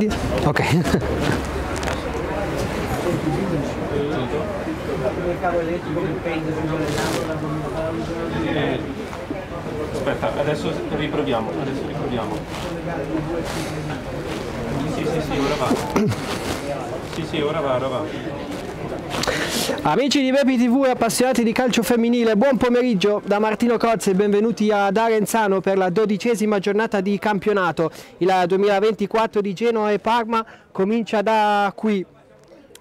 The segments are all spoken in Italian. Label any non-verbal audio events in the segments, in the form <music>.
in... Ok. Aspetta, adesso riproviamo, adesso riproviamo. Sì, sì, sì, ora va. Sì, sì, ora va, ora va. Amici di Pepi TV e appassionati di calcio femminile, buon pomeriggio da Martino Cozzi e benvenuti ad Arenzano per la dodicesima giornata di campionato. Il 2024 di Genoa e Parma comincia da qui.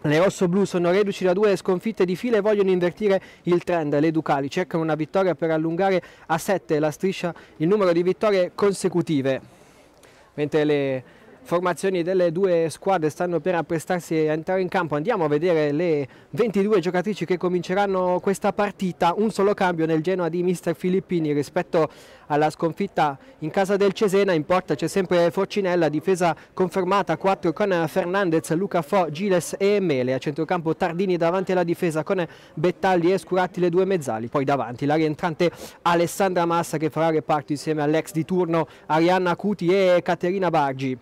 Le rossoblù sono reduci da due sconfitte di fila e vogliono invertire il trend. Le Ducali cercano una vittoria per allungare a 7 la striscia il numero di vittorie consecutive. Mentre le formazioni delle due squadre stanno per apprestarsi a entrare in campo. Andiamo a vedere le 22 giocatrici che cominceranno questa partita. Un solo cambio nel Genoa di Mister Filippini rispetto alla sconfitta in casa del Cesena. In porta c'è sempre Forcinella, difesa confermata 4 con Fernandez, Luca Fo, Giles e Mele. A centrocampo Tardini davanti alla difesa con Bettalli e Scuratti le due mezzali. Poi davanti la rientrante Alessandra Massa che farà reparto insieme all'ex di turno Arianna Cuti e Caterina Bargi.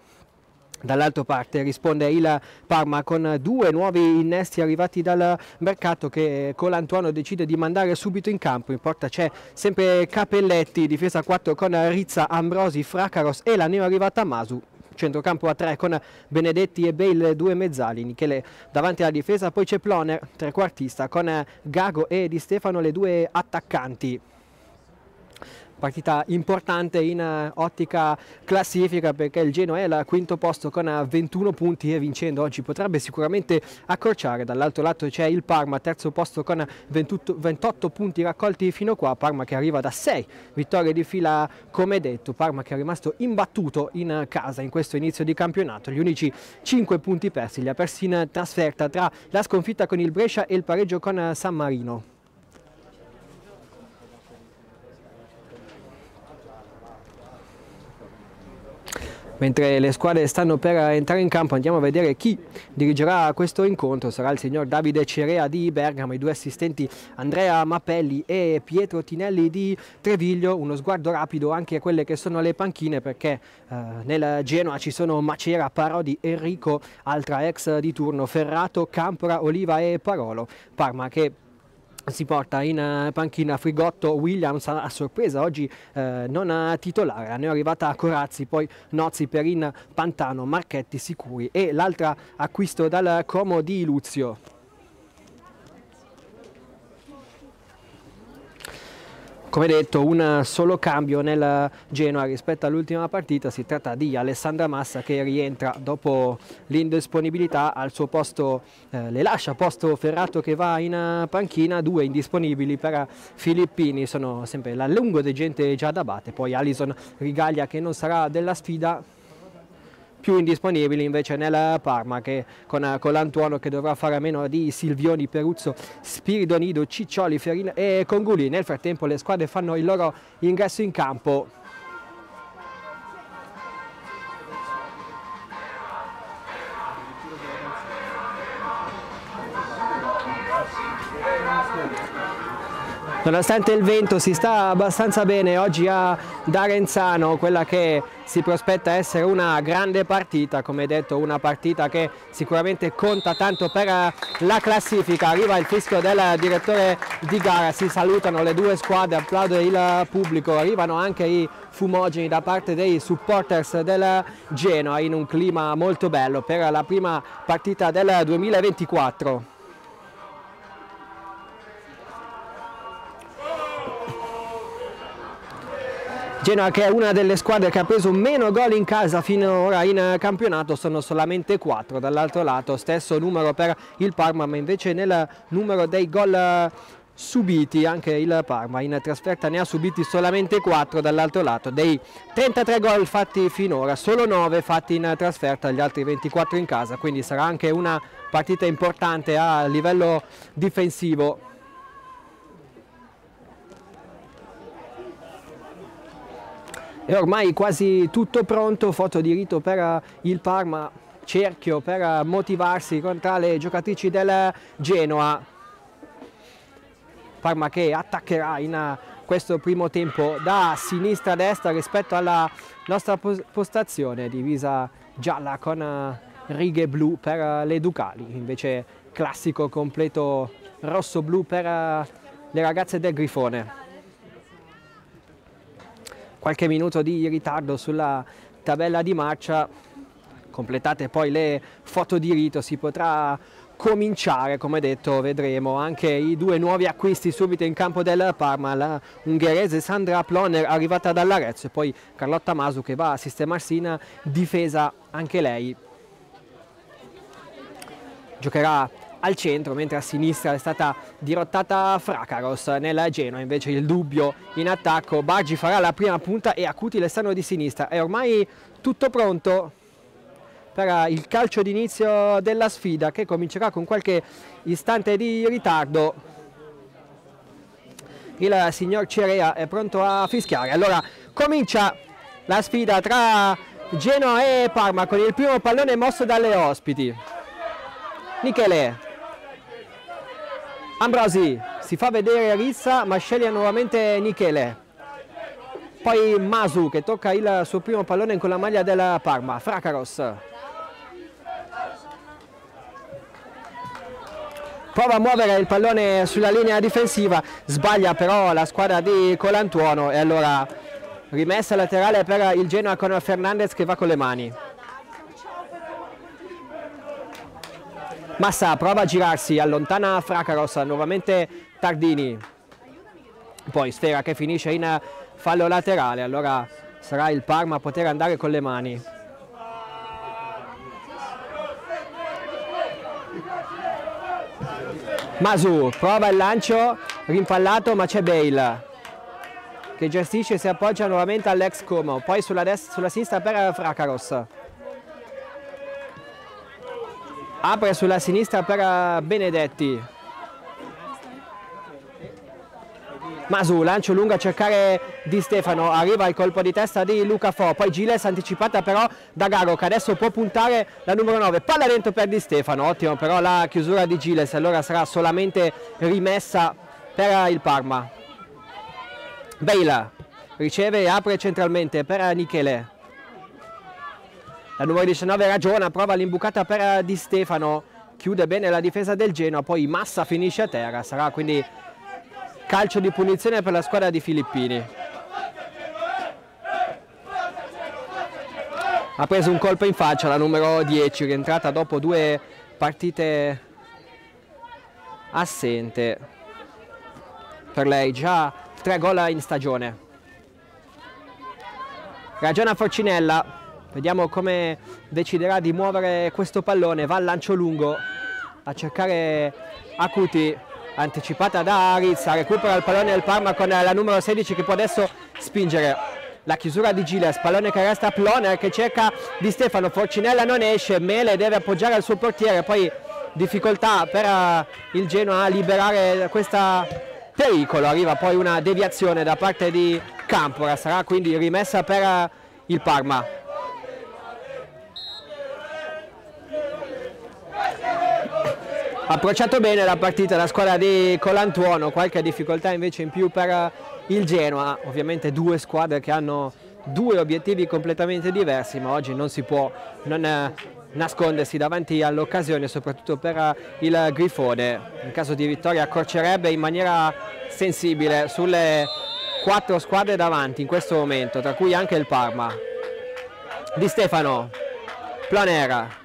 Dall'altra parte risponde il Parma con due nuovi innesti arrivati dal mercato che Colantuono decide di mandare subito in campo. In porta c'è sempre Capelletti, difesa 4 con Rizza, Ambrosi, Fracaros e la neo arrivata Masu. Centrocampo a 3 con Benedetti e Bale due mezzali, Michele davanti alla difesa, poi c'è Ploner trequartista con Gago e Di Stefano le due attaccanti partita importante in uh, ottica classifica perché il Genoa è al quinto posto con uh, 21 punti e vincendo oggi potrebbe sicuramente accorciare. Dall'altro lato c'è il Parma terzo posto con 28, 28 punti raccolti fino qua. Parma che arriva da 6 vittorie di fila come detto. Parma che è rimasto imbattuto in casa in questo inizio di campionato. Gli unici 5 punti persi li ha persi in trasferta tra la sconfitta con il Brescia e il pareggio con San Marino Mentre le squadre stanno per entrare in campo andiamo a vedere chi dirigerà questo incontro. Sarà il signor Davide Cerea di Bergamo, i due assistenti Andrea Mappelli e Pietro Tinelli di Treviglio. Uno sguardo rapido anche a quelle che sono le panchine perché eh, nel Genoa ci sono Macera, Parodi, Enrico, altra ex di turno, Ferrato, Campora, Oliva e Parolo. Parma che si porta in uh, panchina Frigotto Williams a, sorpresa oggi eh, non a titolare, ne è arrivata Corazzi, poi Nozzi, Perin, Pantano, Marchetti sicuri e l'altra acquisto dal Como di Luzio. Come detto, un solo cambio nel Genoa rispetto all'ultima partita, si tratta di Alessandra Massa che rientra dopo l'indisponibilità al suo posto, eh, le lascia posto Ferrato che va in panchina, due indisponibili per Filippini, sono sempre la lungo di gente già da bate, poi Alison Rigaglia che non sarà della sfida, più indisponibili invece nel Parma che con, con l'Antuono che dovrà fare a meno di Silvioni, Peruzzo, Spiridonido, Ciccioli, Ferina e Conguli. Nel frattempo le squadre fanno il loro ingresso in campo. Nonostante il vento si sta abbastanza bene oggi a Darenzano, quella che si prospetta essere una grande partita, come detto una partita che sicuramente conta tanto per la classifica. Arriva il fischio del direttore di gara, si salutano le due squadre, applaude il pubblico, arrivano anche i fumogeni da parte dei supporters del Genoa in un clima molto bello per la prima partita del 2024. Genoa che è una delle squadre che ha preso meno gol in casa finora in campionato, sono solamente 4 dall'altro lato, stesso numero per il Parma, ma invece nel numero dei gol subiti anche il Parma in trasferta ne ha subiti solamente 4 dall'altro lato dei 33 gol fatti finora solo 9 fatti in trasferta gli altri 24 in casa. Quindi sarà anche una partita importante a livello difensivo è ormai quasi tutto pronto, foto di rito per il Parma, cerchio per motivarsi contro le giocatrici del Genoa. Parma che attaccherà in questo primo tempo da sinistra a destra rispetto alla nostra postazione divisa gialla con righe blu per le Ducali, invece classico completo rosso-blu per le ragazze del Grifone. Qualche minuto di ritardo sulla tabella di marcia, completate poi le foto di rito, si potrà cominciare, come detto, vedremo anche i due nuovi acquisti subito in campo del Parma, la ungherese Sandra Ploner arrivata dall'Arezzo e poi Carlotta Masu che va a sistemarsi in difesa anche lei. Giocherà al centro, mentre a sinistra è stata dirottata Fracaros nel Genoa, invece il dubbio in attacco, Bargi farà la prima punta e Acuti l'esterno di sinistra. È ormai tutto pronto per il calcio d'inizio della sfida che comincerà con qualche istante di ritardo. Il signor Cerea è pronto a fischiare. Allora comincia la sfida tra Genoa e Parma con il primo pallone mosso dalle ospiti. Michele. Ambrosi si fa vedere Rizza ma sceglie nuovamente Michele. Poi Masu che tocca il suo primo pallone con la maglia della Parma. Fracaros. prova a muovere il pallone sulla linea difensiva, sbaglia però la squadra di Colantuono e allora rimessa laterale per il Genoa con Fernandez che va con le mani. Massa prova a girarsi, allontana Fracaros, nuovamente Tardini. Poi Sfera che finisce in fallo laterale, allora sarà il Parma a poter andare con le mani. Masu prova il lancio, rimpallato ma c'è Bale che gestisce e si appoggia nuovamente all'ex Como, poi sulla, sulla sinistra per Fracaros. Apre sulla sinistra per Benedetti. Masu, lancio lungo a cercare Di Stefano, arriva il colpo di testa di Luca Fo, poi Giles anticipata però da Garo che adesso può puntare la numero 9, palla dentro per Di Stefano, ottimo però la chiusura di Giles, allora sarà solamente rimessa per il Parma. Bale riceve e apre centralmente per Michele. La numero 19 ragiona, prova l'imbucata per Di Stefano, chiude bene la difesa del Genoa, poi Massa finisce a terra, sarà quindi calcio di punizione per la squadra di Filippini. Ha preso un colpo in faccia la numero 10, rientrata dopo due partite assente. Per lei già tre gol in stagione. Ragiona Forcinella, vediamo come deciderà di muovere questo pallone, va al lancio lungo a cercare Acuti anticipata da Arizza, recupera il pallone del Parma con la numero 16 che può adesso spingere la chiusura di Giles, pallone che resta a Ploner che cerca di Stefano, Forcinella non esce, Mele deve appoggiare al suo portiere, poi difficoltà per uh, il Genoa a liberare questo pericolo, arriva poi una deviazione da parte di Campora, sarà quindi rimessa per uh, il Parma. Approcciato bene la partita la squadra di Colantuono, qualche difficoltà invece in più per il Genoa, ovviamente due squadre che hanno due obiettivi completamente diversi, ma oggi non si può non nascondersi davanti all'occasione, soprattutto per il Grifone. In caso di vittoria accorcerebbe in maniera sensibile sulle quattro squadre davanti in questo momento, tra cui anche il Parma. Di Stefano, Planera,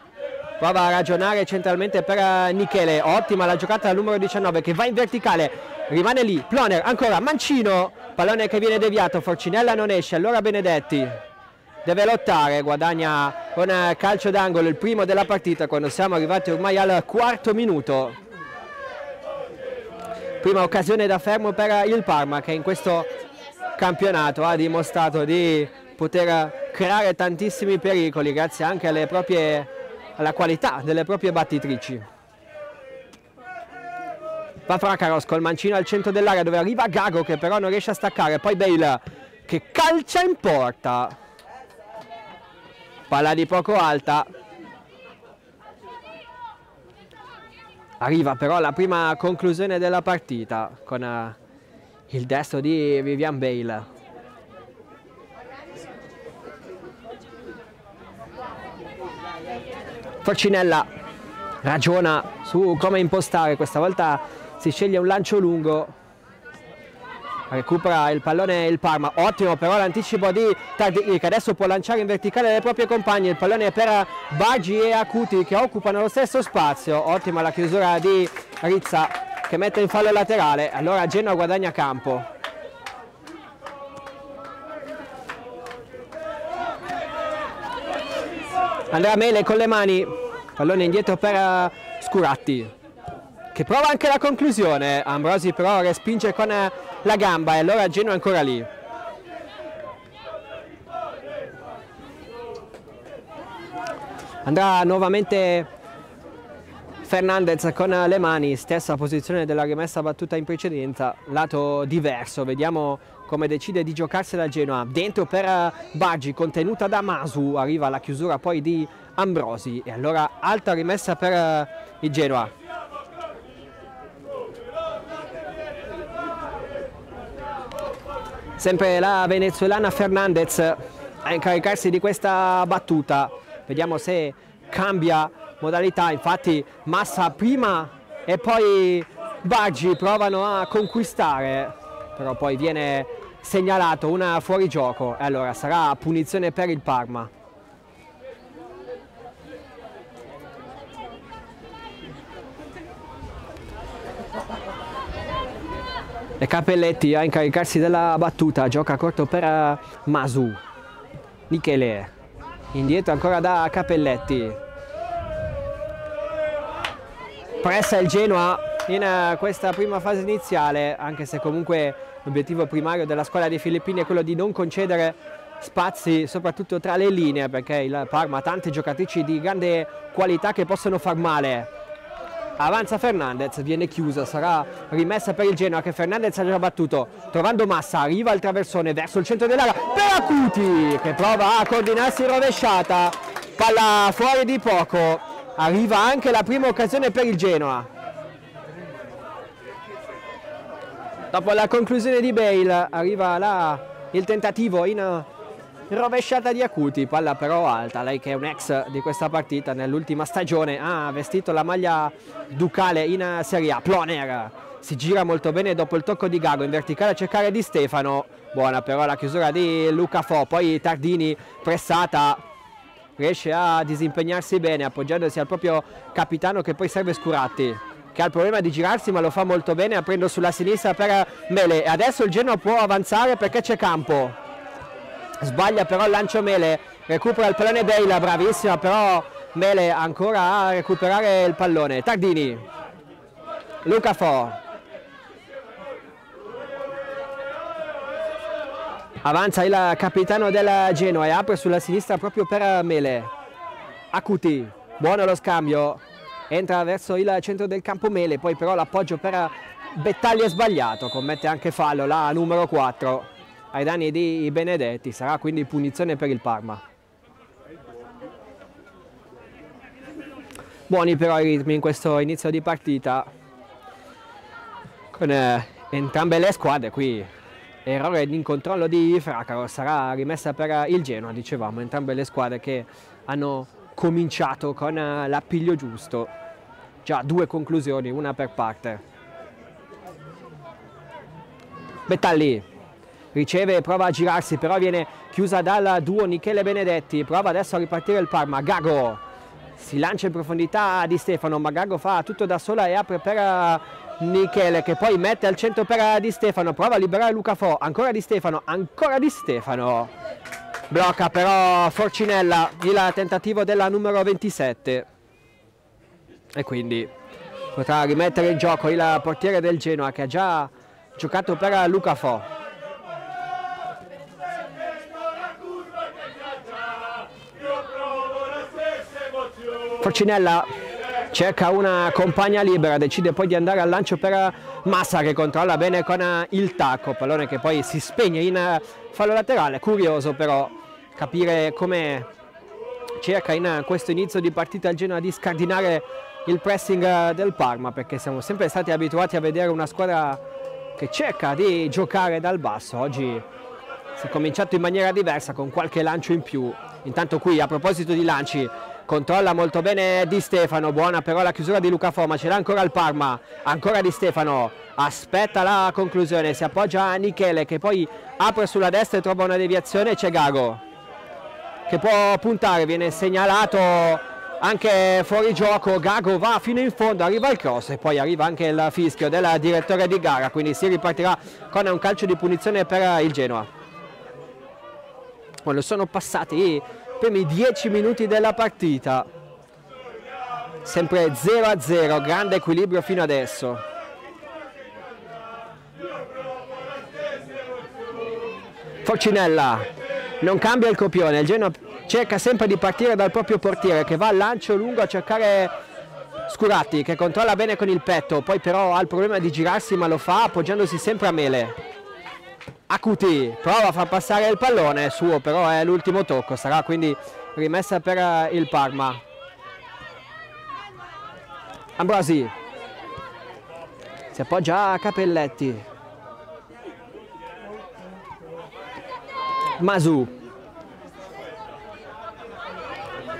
prova a ragionare centralmente per eh, Michele, ottima la giocata al numero 19 che va in verticale, rimane lì, Ploner ancora, Mancino, pallone che viene deviato, Forcinella non esce, allora Benedetti deve lottare, guadagna con eh, calcio d'angolo il primo della partita quando siamo arrivati ormai al quarto minuto. Prima occasione da fermo per il Parma che in questo campionato ha dimostrato di poter creare tantissimi pericoli grazie anche alle proprie alla qualità delle proprie battitrici. Va Fracaros col mancino al centro dell'area dove arriva Gago che però non riesce a staccare, poi Bale che calcia in porta. Palla di poco alta. Arriva però la prima conclusione della partita con uh, il destro di Vivian Bale. Forcinella ragiona su come impostare, questa volta si sceglie un lancio lungo, recupera il pallone il Parma, ottimo però l'anticipo di Tardini che adesso può lanciare in verticale le proprie compagne, il pallone per Baggi e Acuti che occupano lo stesso spazio, ottima la chiusura di Rizza che mette in fallo laterale, allora Genoa guadagna campo. Andrea Mele con le mani, pallone indietro per Scuratti che prova anche la conclusione, Ambrosi però respinge con la gamba e allora Genoa è ancora lì. Andrà nuovamente Fernandez con le mani, stessa posizione della rimessa battuta in precedenza, lato diverso, vediamo come decide di giocarsela Genoa, dentro per Baggi, contenuta da Masu, arriva la chiusura poi di Ambrosi e allora alta rimessa per il Genoa. Sempre la venezuelana Fernandez a incaricarsi di questa battuta. Vediamo se cambia modalità. Infatti Massa prima e poi Baggi provano a conquistare, però poi viene segnalato una fuorigioco. E allora sarà punizione per il Parma. e Capelletti a incaricarsi della battuta, gioca corto per eh, Masu, Michele, indietro ancora da Capelletti, pressa il Genoa in eh, questa prima fase iniziale, anche se comunque l'obiettivo primario della squadra dei Filippini è quello di non concedere spazi soprattutto tra le linee perché il Parma ha tante giocatrici di grande qualità che possono far male. Avanza Fernandez, viene chiusa, sarà rimessa per il Genoa che Fernandez ha già battuto, trovando Massa, arriva il traversone verso il centro dell'area, per Acuti che prova a coordinarsi rovesciata, palla fuori di poco, arriva anche la prima occasione per il Genoa. Dopo la conclusione di Bale arriva là il tentativo in rovesciata di Acuti, palla però alta, lei che è un ex di questa partita nell'ultima stagione ha vestito la maglia ducale in Serie A, Ploner si gira molto bene dopo il tocco di Gago in verticale a cercare di Stefano, buona però la chiusura di Luca Fo, poi Tardini pressata riesce a disimpegnarsi bene appoggiandosi al proprio capitano che poi serve Scuratti che ha il problema di girarsi ma lo fa molto bene aprendo sulla sinistra per Mele. Adesso il Genoa può avanzare perché c'è campo. Sbaglia però il lancio Mele, recupera il pallone Bale, bravissima però Mele ancora a recuperare il pallone, Tardini, Luca Fo, avanza il capitano del Genoa e apre sulla sinistra proprio per Mele, Acuti, buono lo scambio, entra verso il centro del campo Mele, poi però l'appoggio per Bettagli è sbagliato, commette anche fallo la numero 4 ai danni di Benedetti, sarà quindi punizione per il Parma. Buoni però i ritmi in questo inizio di partita. Con eh, entrambe le squadre qui errore in controllo di Fracaro sarà rimessa per il Genoa dicevamo entrambe le squadre che hanno cominciato con l'appiglio giusto già due conclusioni una per parte. Bettalli riceve e prova a girarsi, però viene chiusa dal duo Michele Benedetti, prova adesso a ripartire il Parma, Gago si lancia in profondità di Stefano, ma Gago fa tutto da sola e apre per eh, Michele che poi mette al centro per eh, Di Stefano, prova a liberare Luca Fo, ancora Di Stefano, ancora Di Stefano, blocca però Forcinella il tentativo della numero 27 e quindi potrà rimettere in gioco il portiere del Genoa che ha già giocato per Luca Fo. Forcinella cerca una compagna libera, decide poi di andare al lancio per Massa che controlla bene con il tacco, pallone che poi si spegne in fallo laterale, curioso però capire come cerca in questo inizio di partita il Genoa di scardinare il pressing del Parma perché siamo sempre stati abituati a vedere una squadra che cerca di giocare dal basso, oggi si è cominciato in maniera diversa con qualche lancio in più, intanto qui a proposito di lanci controlla molto bene Di Stefano, buona però la chiusura di Luca Foma, ce l'ha ancora il Parma, ancora Di Stefano, aspetta la conclusione, si appoggia a Michele che poi apre sulla destra e trova una deviazione, c'è Gago che può puntare, viene segnalato anche fuori gioco, Gago va fino in fondo, arriva il cross e poi arriva anche il fischio del direttore di gara, quindi si ripartirà con un calcio di punizione per il Genoa. Quando sono passati i primi 10 minuti della partita, sempre 0-0, grande equilibrio fino adesso. Forcinella non cambia il copione, il Genoa cerca sempre di partire dal proprio portiere che va al lancio lungo a cercare Scuratti che controlla bene con il petto, poi però ha il problema di girarsi ma lo fa appoggiandosi sempre a Mele. Acuti prova a far passare il pallone, suo però è l'ultimo tocco, sarà quindi rimessa per il Parma. Ambrosi si appoggia a Capelletti. Masu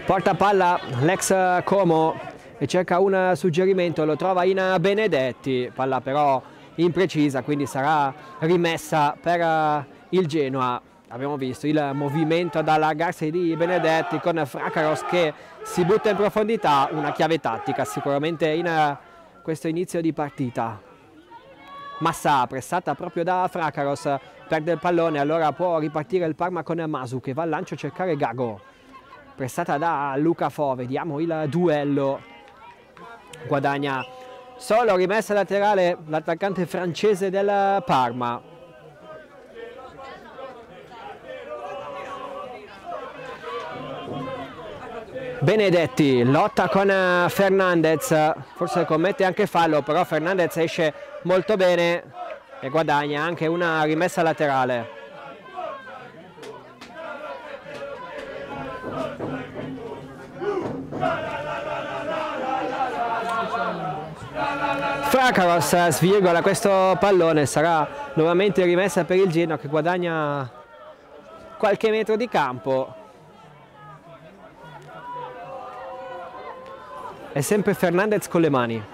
porta palla l'ex Como e cerca un suggerimento, lo trova in Benedetti, palla però imprecisa, quindi sarà rimessa per eh, il Genoa. Abbiamo visto il movimento ad allargarsi di Benedetti con Fracaros che si butta in profondità, una chiave tattica sicuramente in eh, questo inizio di partita. Massa pressata proprio da Fracaros, perde il pallone, allora può ripartire il Parma con Masu che va al lancio a cercare Gago prestata da Luca Fo, vediamo il duello, guadagna solo rimessa laterale l'attaccante francese del Parma. Benedetti lotta con Fernandez, forse commette anche fallo, però Fernandez esce molto bene e guadagna anche una rimessa laterale. Frakaros svirgola questo pallone, sarà nuovamente rimessa per il Genoa che guadagna qualche metro di campo. È sempre Fernandez con le mani.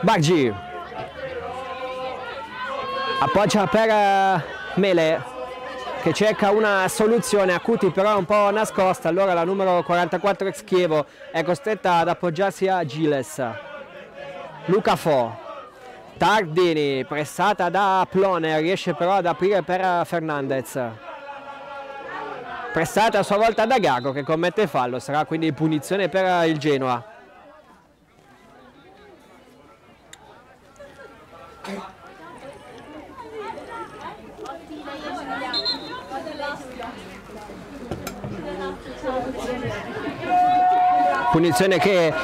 Baggi appoggia per eh, Mele che cerca una soluzione, Acuti però un po' nascosta, allora la numero 44 ex Chievo è costretta ad appoggiarsi a Giles. Luca Fo, Tardini pressata da Plone, riesce però ad aprire per Fernandez. Pressata a sua volta da Gago che commette fallo, sarà quindi punizione per il Genoa. Punizione che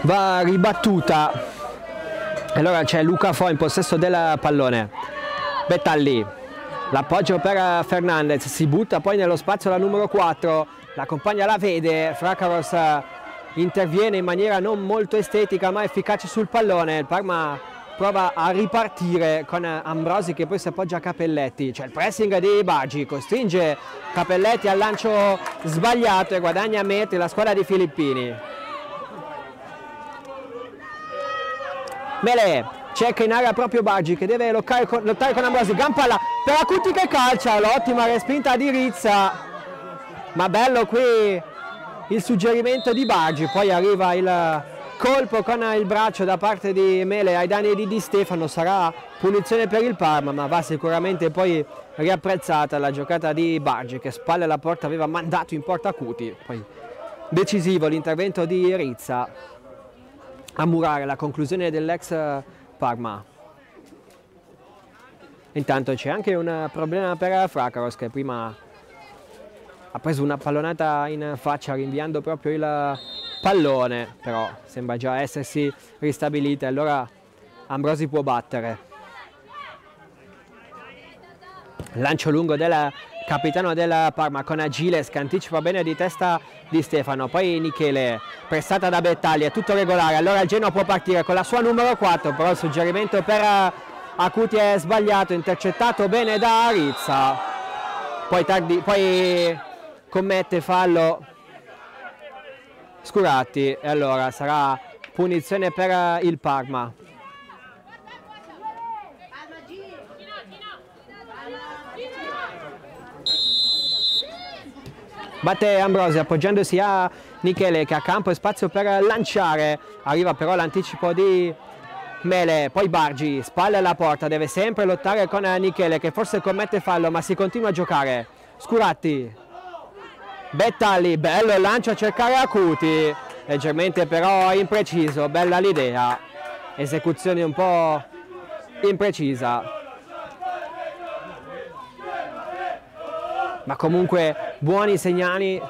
va ribattuta. Allora c'è Luca Fo in possesso del pallone. Bettalli. L'appoggio per Fernandez. Si butta poi nello spazio la numero 4 la compagna la vede. Fracaros interviene in maniera non molto estetica ma efficace sul pallone. Il Parma prova a ripartire con Ambrosi che poi si appoggia a Capelletti, c'è il pressing di Baggi, costringe Capelletti al lancio sbagliato e guadagna metri la squadra di Filippini. Mele cerca in area proprio Baggi che deve lottare con, lottare con Ambrosi, Gampalla per Acuti che calcia, l'ottima respinta di Rizza, ma bello qui il suggerimento di Baggi, poi arriva il colpo con il braccio da parte di Mele ai danni di Di Stefano, sarà punizione per il Parma, ma va sicuramente poi riapprezzata la giocata di Baggi che spalle alla porta aveva mandato in porta Acuti, poi decisivo l'intervento di Rizza a murare la conclusione dell'ex Parma. Intanto c'è anche un problema per Fracaros che prima ha preso una pallonata in faccia rinviando proprio il pallone, però sembra già essersi ristabilita, allora Ambrosi può battere. Lancio lungo della capitano del Parma con Agiles che anticipa bene di testa di Stefano, poi Michele pressata da Bettaglia, tutto regolare, allora il Genoa può partire con la sua numero 4, però il suggerimento per Acuti è sbagliato, intercettato bene da Arizza, poi, tardi, poi commette fallo Scuratti e allora sarà punizione per il Parma. Batte Ambrosi appoggiandosi a Michele che ha campo e spazio per lanciare. Arriva però l'anticipo di Mele, poi Bargi, spalle alla porta, deve sempre lottare con Michele che forse commette fallo ma si continua a giocare. Scuratti, Bettali, bello il lancio a cercare Acuti, leggermente però impreciso, bella l'idea, esecuzione un po' imprecisa. Ma comunque buoni segnali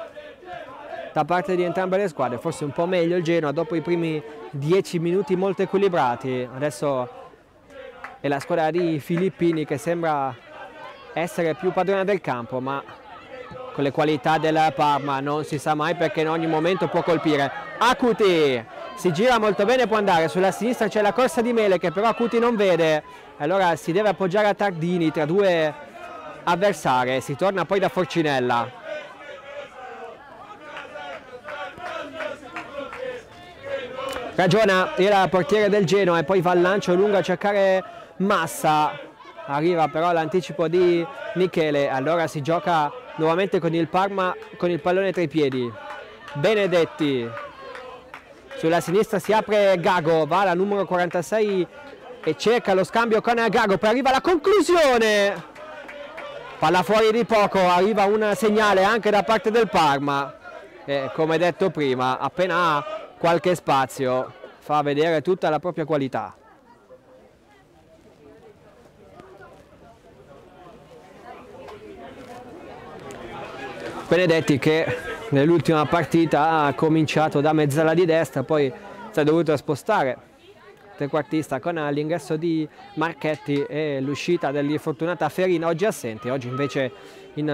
da parte di entrambe le squadre, forse un po' meglio il Genoa dopo i primi dieci minuti molto equilibrati, adesso è la squadra di Filippini che sembra essere più padrona del campo, ma con le qualità del Parma non si sa mai perché in ogni momento può colpire. Acuti si gira molto bene può andare. Sulla sinistra c'è la corsa di Mele che però Acuti non vede. Allora si deve appoggiare a Tardini tra due avversari. Si torna poi da Forcinella. Ragiona il portiere del Genoa e poi va al lancio lungo a cercare Massa. Arriva però l'anticipo di Michele, allora si gioca nuovamente con il Parma con il pallone tra i piedi. Benedetti. Sulla sinistra si apre Gago, va la numero 46 e cerca lo scambio con Gago, poi arriva la conclusione. Palla fuori di poco, arriva un segnale anche da parte del Parma. E come detto prima, appena ha qualche spazio fa vedere tutta la propria qualità. Benedetti che nell'ultima partita ha cominciato da mezzala di destra, poi si è dovuto spostare trequartista con l'ingresso di Marchetti e l'uscita dell'infortunata Ferina oggi assente, oggi invece in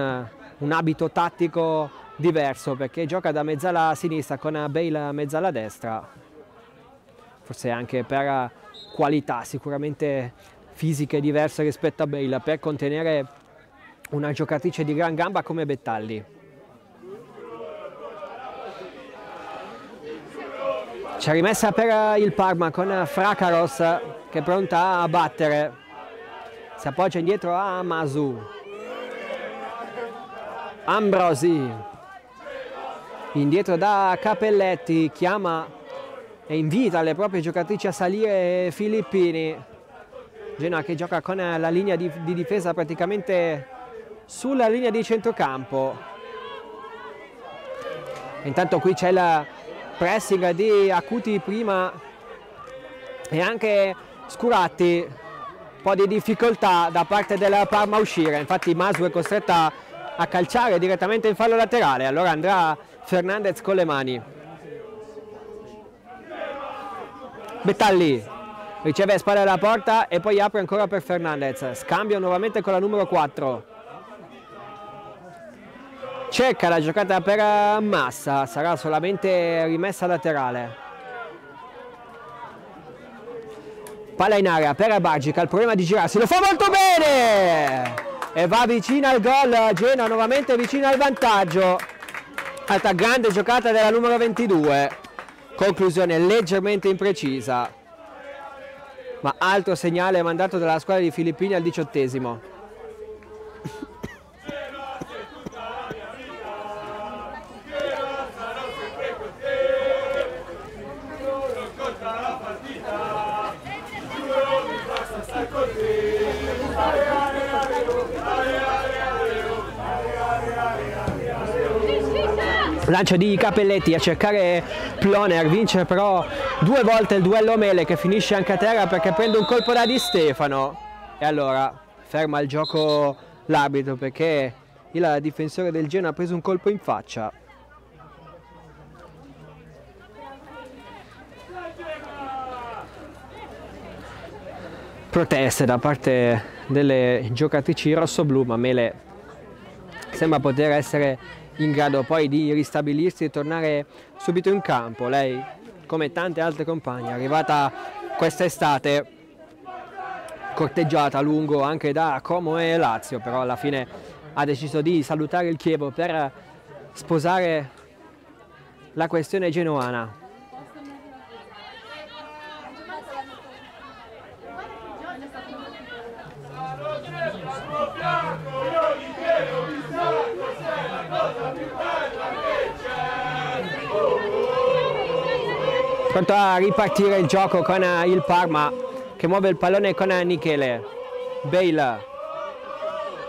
un abito tattico diverso perché gioca da mezzala sinistra con Bale mezzala destra, forse anche per qualità sicuramente fisiche diverse rispetto a Bale, per contenere una giocatrice di gran gamba come Bettalli. C'è rimessa per il Parma con Fracaros che è pronta a battere. Si appoggia indietro a Masu. Ambrosi. Indietro da Capelletti, chiama e invita le proprie giocatrici a salire Filippini. Genoa che gioca con la linea di, di difesa praticamente sulla linea di centrocampo. Intanto qui c'è la pressing di Acuti prima e anche Scuratti un po' di difficoltà da parte della Parma a uscire. Infatti Masu è costretta a calciare direttamente in fallo laterale. Allora andrà Fernandez con le mani. Bettalli riceve spalle alla porta e poi apre ancora per Fernandez. Scambio nuovamente con la numero 4 cerca la giocata per eh, Massa, sarà solamente rimessa laterale. Palla in area per Bagica, il problema di girarsi, lo fa molto bene! E va vicino al gol, Genoa nuovamente vicino al vantaggio. Altra grande giocata della numero 22. Conclusione leggermente imprecisa. Ma altro segnale mandato dalla squadra di Filippini al diciottesimo. Lancio di Capelletti a cercare Ploner, vince però due volte il duello Mele che finisce anche a terra perché prende un colpo da Di Stefano e allora ferma il gioco l'arbitro perché il difensore del Genoa ha preso un colpo in faccia. Proteste da parte delle giocatrici rosso-blu ma Mele sembra poter essere in grado poi di ristabilirsi e tornare subito in campo. Lei, come tante altre compagne, è arrivata quest'estate corteggiata a lungo anche da Como e Lazio, però alla fine ha deciso di salutare il Chievo per sposare la questione genoana. Pronto a ripartire il gioco con il Parma che muove il pallone con Michele. Bale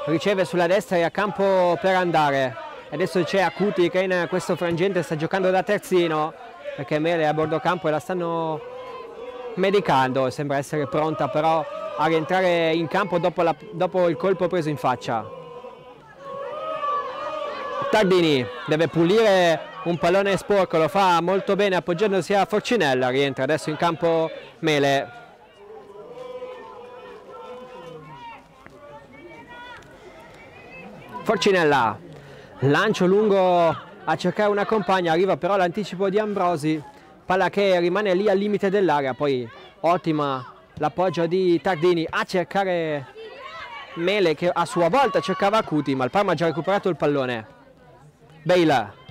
riceve sulla destra e a campo per andare. Adesso c'è Acuti che in questo frangente sta giocando da terzino perché Mele è a bordo campo e la stanno medicando, sembra essere pronta però a rientrare in campo dopo, la, dopo il colpo preso in faccia. Tardini deve pulire un pallone sporco, lo fa molto bene appoggiandosi a Forcinella, rientra adesso in campo Mele. Forcinella, lancio lungo a cercare una compagna, arriva però l'anticipo di Ambrosi, palla che rimane lì al limite dell'area, poi ottima l'appoggio di Tardini a cercare Mele che a sua volta cercava Acuti, ma il Parma ha già recuperato il pallone. Bale,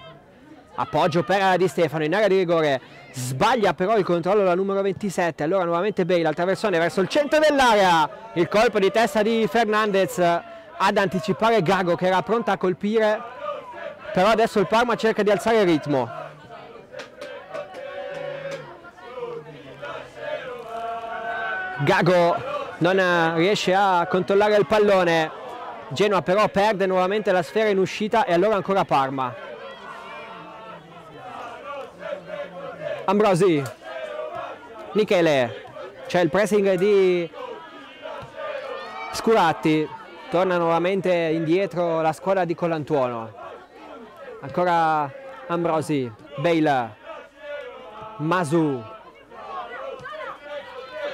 appoggio per Di Stefano in area di rigore, sbaglia però il controllo la numero 27, allora nuovamente Bale al traversone verso il centro dell'area, il colpo di testa di Fernandez ad anticipare Gago che era pronta a colpire, però adesso il Parma cerca di alzare il ritmo. Gago non riesce a controllare il pallone, Genoa però perde nuovamente la sfera in uscita e allora ancora Parma. Ambrosi, Michele, c'è il pressing di Scuratti, torna nuovamente indietro la squadra di Colantuono ancora Ambrosi. Bale. Masu.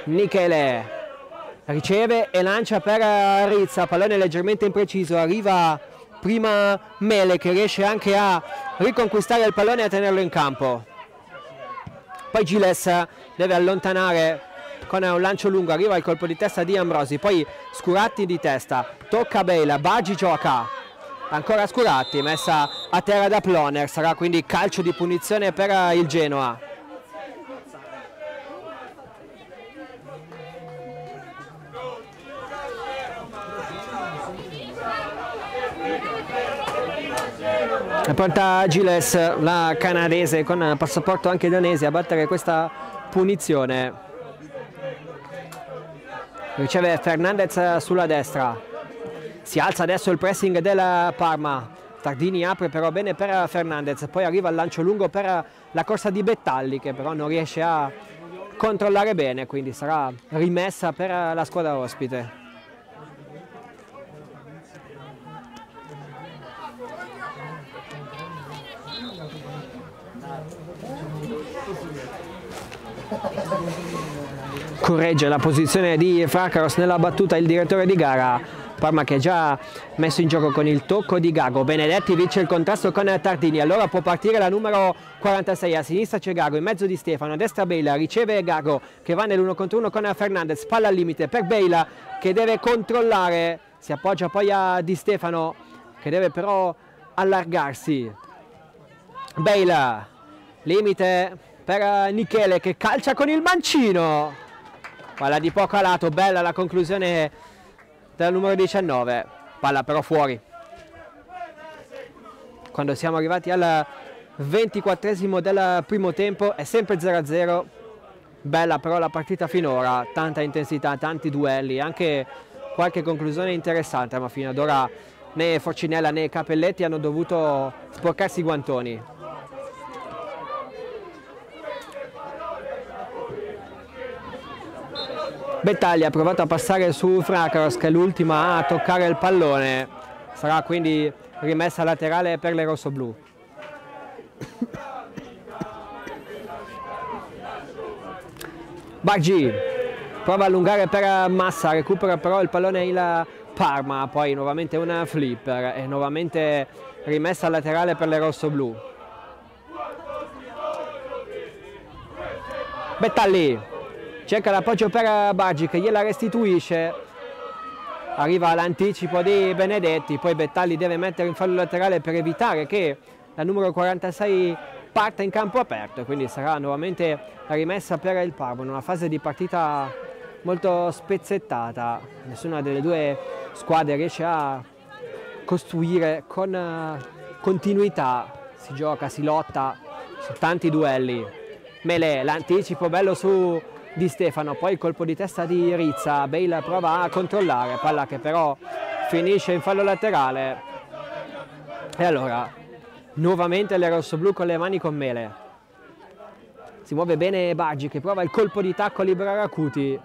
Michele. Riceve e lancia per Rizza. Pallone leggermente impreciso. Arriva prima Mele che riesce anche a riconquistare il pallone e a tenerlo in campo poi Giles deve allontanare con un lancio lungo arriva il colpo di testa di Ambrosi poi Scuratti di testa tocca Bela Baggi gioca. Ancora Scuratti messa a terra da Ploner sarà quindi calcio di punizione per il Genoa porta Giles, la canadese con passaporto anche danese, a battere questa punizione. Riceve Fernandez sulla destra. Si alza adesso il pressing della Parma. Tardini apre però bene per Fernandez poi arriva il lancio lungo per la corsa di Bettalli che però non riesce a controllare bene quindi sarà rimessa per la squadra ospite corregge la posizione di Fraccaros nella battuta. Il direttore di gara Parma che ha già messo in gioco con il tocco di Gago. Benedetti vince il contrasto con Tardini. Allora può partire la numero 46 a sinistra c'è Gago in mezzo di Stefano. A destra Beila riceve Gago che va nell'1 contro 1 con Fernandez. Palla al limite per Beila che deve controllare. Si appoggia poi a Di Stefano che deve però allargarsi. Beila limite per Michele che calcia con il mancino palla di poco a lato, bella la conclusione del numero 19, palla però fuori. Quando siamo arrivati al 24 del primo tempo è sempre 0-0, bella però la partita finora, tanta intensità, tanti duelli, anche qualche conclusione interessante, ma fino ad ora né Forcinella né Capelletti hanno dovuto sporcarsi i guantoni. Bettaglia ha provato a passare su Frakaros che è l'ultima a toccare il pallone. Sarà quindi rimessa laterale per le rossoblù Baggi prova a allungare per Massa recupera però il pallone il Parma poi nuovamente una flipper e nuovamente rimessa laterale per le rossoblù Bettalli cerca l'appoggio per Baggi che gliela restituisce. Arriva l'anticipo di Benedetti poi Bettalli deve mettere in fallo laterale per evitare che la numero 46 parte in campo aperto, quindi sarà nuovamente rimessa per il Parma una fase di partita molto spezzettata, nessuna delle due squadre riesce a costruire con eh, continuità, si gioca, si lotta su tanti duelli. Mele, l'anticipo bello su di Stefano, poi il colpo di testa di Rizza, Bale prova a controllare, palla che però finisce in fallo laterale. E allora, nuovamente le rossoblù con le mani con Mele. Si muove bene Baggi che prova il colpo di tacco a liberare Acuti.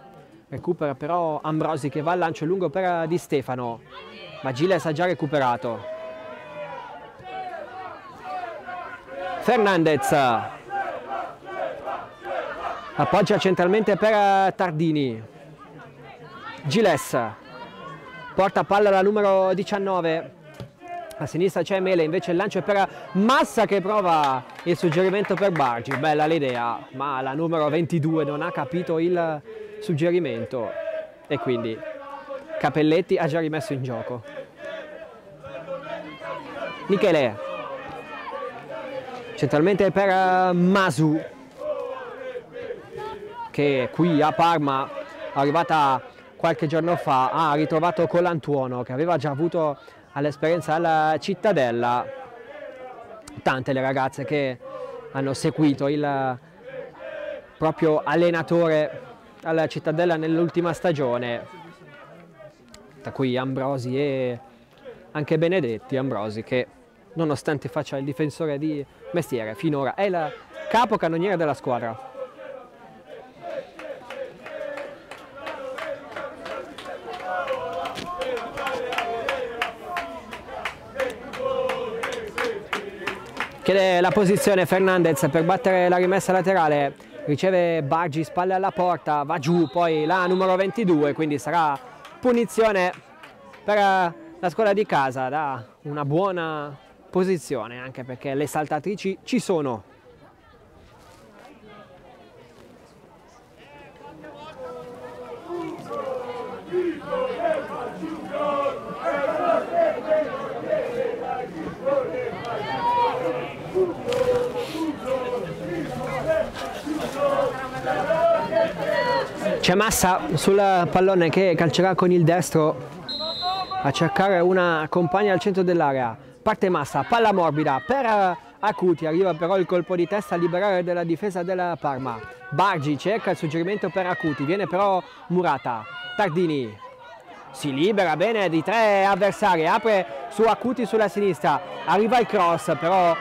Recupera però Ambrosi che va al lancio lungo per Di Stefano. Ma Giles ha già recuperato. Fernandez appoggia centralmente per Tardini. Giles porta palla alla numero 19 a sinistra c'è Mele, invece il lancio è per Massa che prova il suggerimento per Bargi. Bella l'idea, ma la numero 22 non ha capito il suggerimento e quindi Capelletti ha già rimesso in gioco. Michele, centralmente per Masu, che qui a Parma, arrivata qualche giorno fa, ha ritrovato Colantuono, che aveva già avuto all'esperienza alla cittadella, tante le ragazze che hanno seguito il proprio allenatore alla cittadella nell'ultima stagione, tra cui Ambrosi e anche Benedetti. Ambrosi che nonostante faccia il difensore di mestiere finora è il capocannoniere della squadra. Chiede la posizione Fernandez per battere la rimessa laterale. Riceve Bargi spalle alla porta va giù poi la numero 22 quindi sarà punizione per la scuola di casa da una buona posizione anche perché le saltatrici ci sono C'è Massa sul pallone che calcerà con il destro a cercare una compagna al centro dell'area. Parte Massa, palla morbida per Acuti, arriva però il colpo di testa a liberare della difesa della Parma. Bargi cerca il suggerimento per Acuti, viene però Murata. Tardini si libera bene di tre avversari, apre su Acuti sulla sinistra, arriva il cross però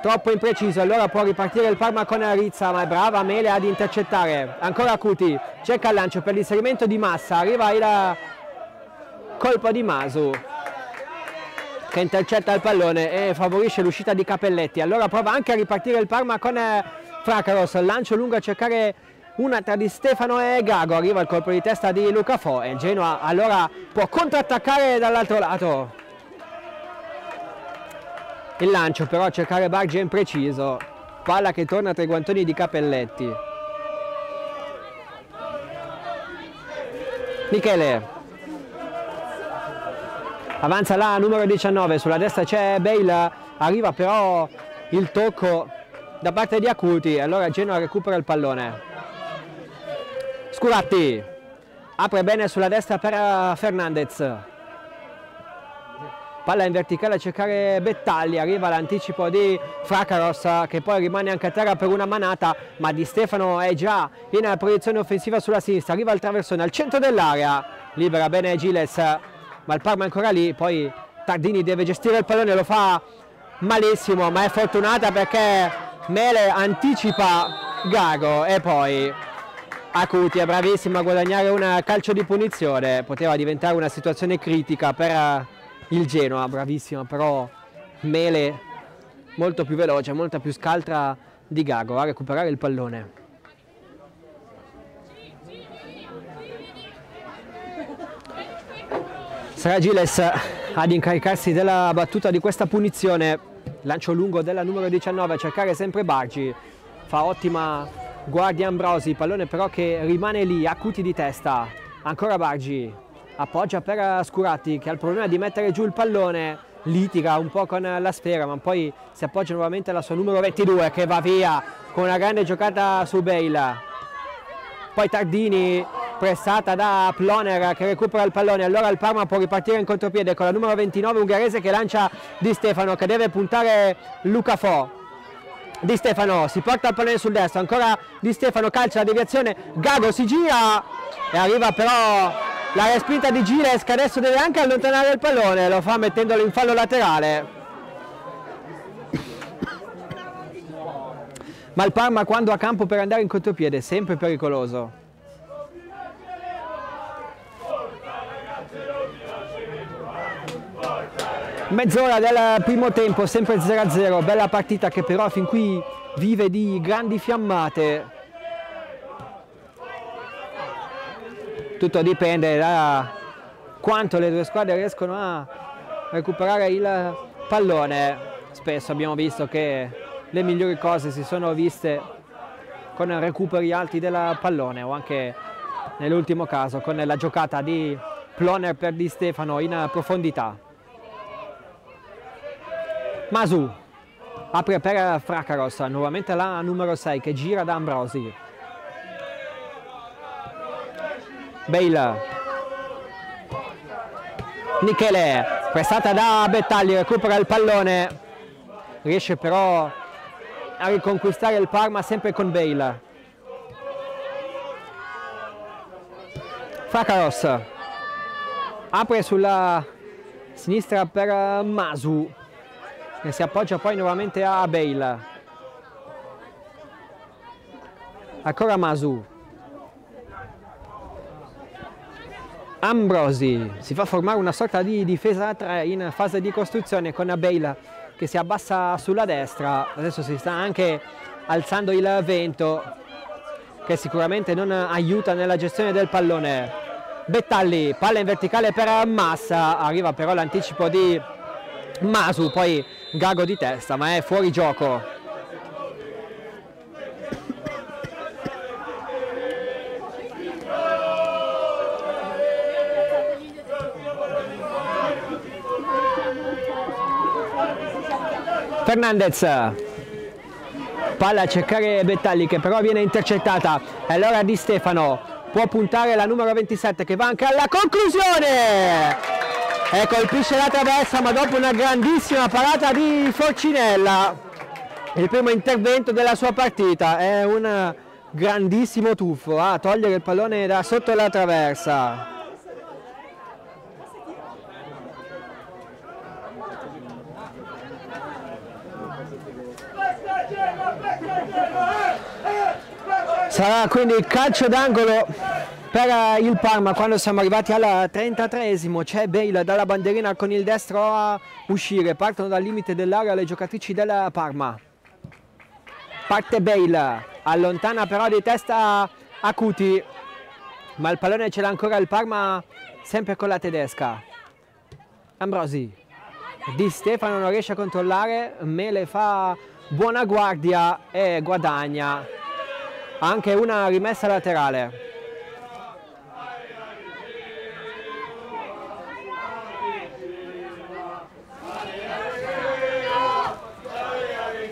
troppo impreciso, allora può ripartire il Parma con Rizza, ma è brava Mele ad intercettare, ancora Cuti, cerca il lancio per l'inserimento di Massa, arriva il colpo di Masu che intercetta il pallone e favorisce l'uscita di Capelletti, allora prova anche a ripartire il Parma con eh, Fracaros, lancio lungo a cercare una tra di Stefano e Gago, arriva il colpo di testa di Luca Fo e Genoa allora può contrattaccare dall'altro lato. Il lancio però a cercare Bargi è impreciso. Palla che torna tra i guantoni di Capelletti. Michele. Avanza la numero 19, sulla destra c'è Bale, arriva però il tocco da parte di Acuti, allora Genoa recupera il pallone. Scuratti, apre bene sulla destra per Fernandez palla in verticale a cercare Bettagli, arriva l'anticipo di Fracaros che poi rimane anche a terra per una manata, ma Di Stefano è già in posizione offensiva sulla sinistra, arriva il traversone al centro dell'area, libera bene Giles, ma il Parma è ancora lì, poi Tardini deve gestire il pallone, lo fa malissimo, ma è fortunata perché Mele anticipa Gago e poi Acuti è bravissimo a guadagnare un calcio di punizione, poteva diventare una situazione critica per il Genoa, bravissima, però Mele molto più veloce, molta più scaltra di Gago a recuperare il pallone. Sarà Giles ad incaricarsi della battuta di questa punizione. Lancio lungo della numero 19 a cercare sempre Bargi. Fa ottima guardia Ambrosi, pallone però che rimane lì, acuti di testa. Ancora Bargi, appoggia per Scuratti che ha il problema di mettere giù il pallone. Litiga un po' con la sfera ma poi si appoggia nuovamente alla sua numero 22 che va via con una grande giocata su Bale. Poi Tardini pressata da Ploner che recupera il pallone. Allora il Parma può ripartire in contropiede con la numero 29 ungherese che lancia Di Stefano che deve puntare Luca Fo. Di Stefano si porta il pallone sul destro ancora Di Stefano calcia la deviazione Gago si gira e arriva però la respinta di Giles che adesso deve anche allontanare il pallone lo fa mettendolo in fallo laterale ma il Parma quando ha campo per andare in contropiede è sempre pericoloso. Mezz'ora del primo tempo, sempre 0-0, bella partita che però fin qui vive di grandi fiammate. Tutto dipende da quanto le due squadre riescono a recuperare il pallone. Spesso abbiamo visto che le migliori cose si sono viste con recuperi alti del pallone o anche nell'ultimo caso con la giocata di Ploner per Di Stefano in profondità. Masu apre per Fracaros, nuovamente la numero 6 che gira da Ambrosi. Bale. Michele, prestata da Bettagli, recupera il pallone, riesce però a riconquistare il Parma sempre con Bale. Fakaros apre sulla sinistra per Masu che si appoggia poi nuovamente a Bale. Ancora Masu. Ambrosi si fa formare una sorta di difesa a 3 in fase di costruzione con Bale che si abbassa sulla destra, adesso si sta anche alzando il vento che sicuramente non aiuta nella gestione del pallone. Bettalli, palla in verticale per Massa, arriva però l'anticipo di Masu, poi Gago di testa, ma è fuori gioco. Fernandez. Palla a cercare Bettalli che però viene intercettata. E allora Di Stefano può puntare la numero 27 che va anche alla conclusione. E colpisce la traversa ma dopo una grandissima parata di Forcinella. Il primo intervento della sua partita. È un grandissimo tuffo a togliere il pallone da sotto la traversa Sarà quindi calcio d'angolo per il Parma quando siamo arrivati al 33esimo. C'è Bale dalla bandierina con il destro a uscire. Partono dal limite dell'area le giocatrici del Parma. Parte Bale, allontana però di testa Acuti. Ma il pallone ce l'ha ancora il Parma sempre con la tedesca. Ambrosi. Di Stefano non riesce a controllare, Mele fa buona guardia e guadagna anche una rimessa laterale.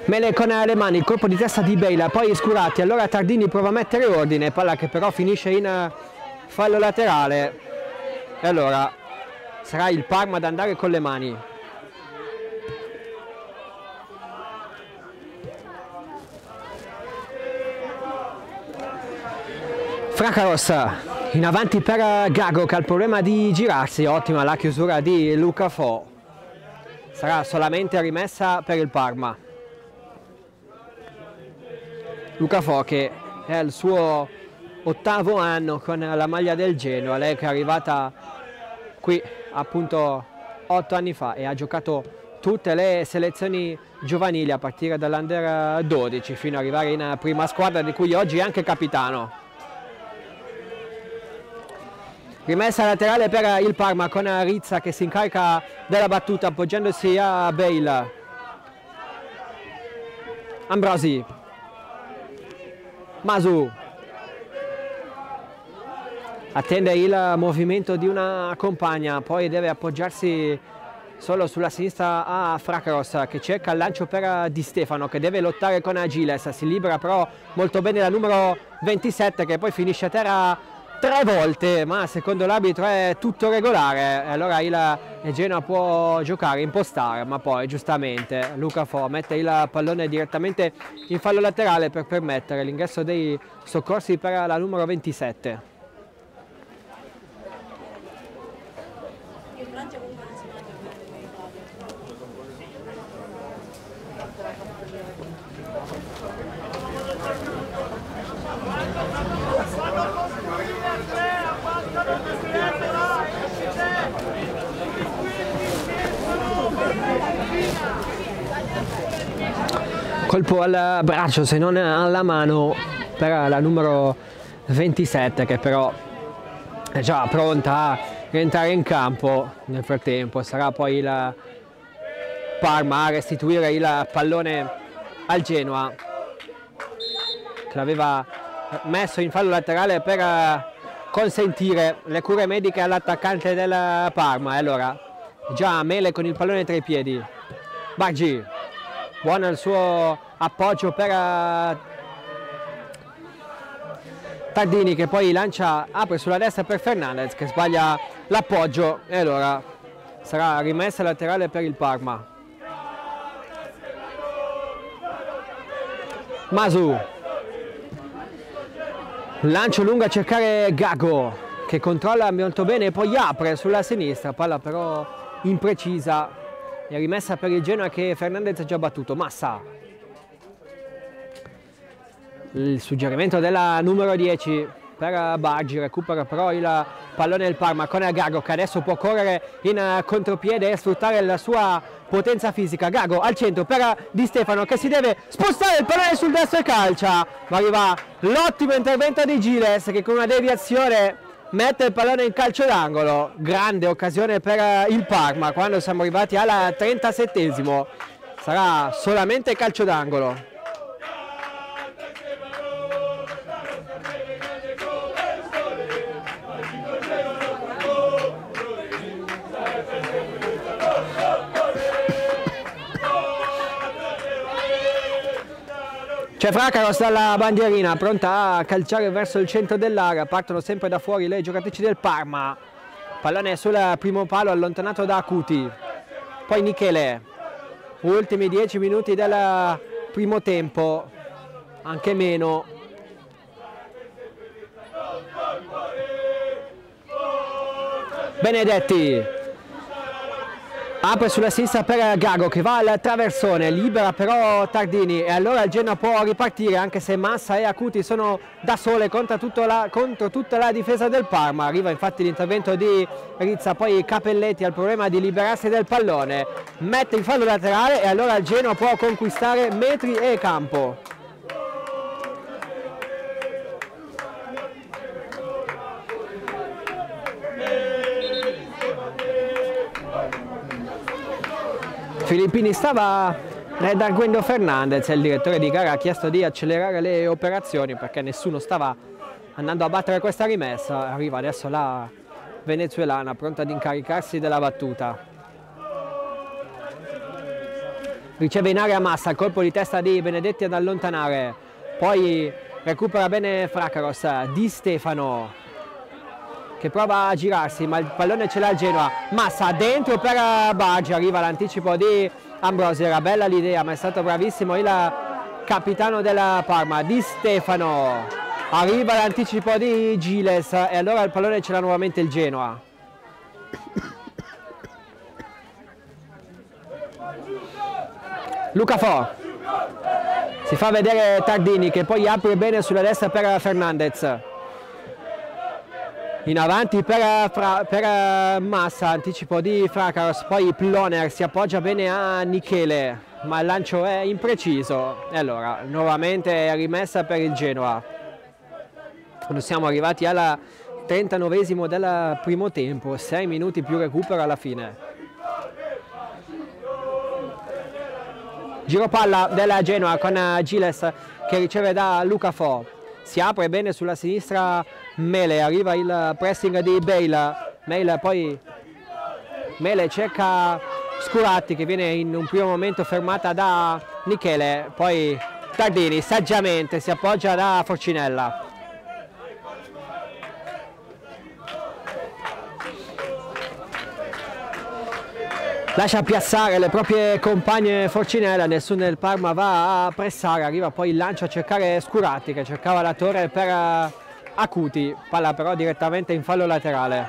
Mele con le mani, il colpo di testa di Bale, poi Scurati, allora Tardini prova a mettere ordine, palla che però finisce in fallo laterale. E allora sarà il Parma ad andare con le mani. Fracaros in avanti per Gago che ha il problema di girarsi, ottima la chiusura di Luca Fo. Sarà solamente rimessa per il Parma. Luca Fo che è al suo ottavo anno con la maglia del Genoa, lei che è arrivata qui appunto otto anni fa e ha giocato tutte le selezioni giovanili a partire dall'Under 12 fino ad arrivare in prima squadra di cui oggi è anche capitano. Rimessa laterale per il Parma con Rizza che si incarica della battuta appoggiandosi a Bale. Ambrosi. Masu. Attende il movimento di una compagna, poi deve appoggiarsi solo sulla sinistra a Fracros che cerca il lancio per Di Stefano che deve lottare con Agiles, si libera però molto bene la numero 27 che poi finisce a terra tre volte ma secondo l'arbitro è tutto regolare. Allora il Genoa può giocare, impostare ma poi giustamente Luca Fo mette il pallone direttamente in fallo laterale per permettere l'ingresso dei soccorsi per la numero 27 colpo al braccio se non alla mano per la numero 27 che però è già pronta a rientrare in campo. Nel frattempo sarà poi il Parma a restituire il pallone al Genoa che l'aveva messo in fallo laterale per consentire le cure mediche all'attaccante del Parma. E allora già Mele con il pallone tra i piedi. Baggi buono il suo appoggio per uh, Tardini che poi lancia, apre sulla destra per Fernandez che sbaglia l'appoggio. E allora sarà rimessa laterale per il Parma. Masu. Lancio lungo a cercare Gago che controlla molto bene e poi apre sulla sinistra, palla però imprecisa e rimessa per il Genoa che Fernandez ha già battuto. Massa. Il suggerimento della numero 10 per Baggi, recupera però il pallone del Parma con Gago che adesso può correre in contropiede e sfruttare la sua potenza fisica. Gago al centro per Di Stefano che si deve spostare il pallone sul destro e calcia. Ma arriva l'ottimo intervento di Giles che con una deviazione mette il pallone in calcio d'angolo, grande occasione per eh, il Parma quando siamo arrivati al 37esimo, sarà solamente calcio d'angolo. C'è Fracaros dalla bandierina, pronta a calciare verso il centro dell'area, partono sempre da fuori le giocatrici del Parma. Pallone sul primo palo allontanato da Acuti. Poi Michele, ultimi dieci minuti del primo tempo, anche meno. Benedetti apre sulla sinistra per Gago che va al traversone, libera però Tardini. E allora il Genoa può ripartire anche se Massa e Acuti sono da sole contro, la, contro tutta la difesa del Parma, arriva infatti l'intervento di Rizza, poi Capelletti ha il problema di liberarsi del pallone, mette in fallo laterale e allora il Genoa può conquistare metri e campo. Filippini stava da Guendo Fernandez, il direttore di gara ha chiesto di accelerare le operazioni perché nessuno stava andando a battere questa rimessa. Arriva adesso la venezuelana pronta ad incaricarsi della battuta. Riceve in area Massa, il colpo di testa di Benedetti ad allontanare. Poi recupera bene Fracaros, Di Stefano che prova a girarsi ma il pallone ce l'ha il Genoa. Massa dentro per Baggi arriva l'anticipo di Ambrosio era bella l'idea ma è stato bravissimo il capitano della Parma Di Stefano. Arriva l'anticipo di Giles e allora il pallone ce l'ha nuovamente il Genoa. <coughs> Luca Fo. Si fa vedere Tardini che poi apre bene sulla destra per Fernandez in avanti per, per Massa, anticipo di Fracaros, poi Ploner si appoggia bene a Michele, ma il lancio è impreciso. E allora, nuovamente rimessa per il Genoa. Quando siamo arrivati al 39esimo del primo tempo, 6 minuti più recupero alla fine. Giro palla della Genoa con Giles che riceve da Luca Fo. Si apre bene sulla sinistra Mele, arriva il pressing di Bale, Mele poi Mele cerca Scuratti che viene in un primo momento fermata da Michele, poi Tardini saggiamente si appoggia da Forcinella. lascia piazzare le proprie compagne Forcinella, nessuno del Parma va a pressare, arriva poi il lancio a cercare Scuratti che cercava la torre per Acuti, palla però direttamente in fallo laterale.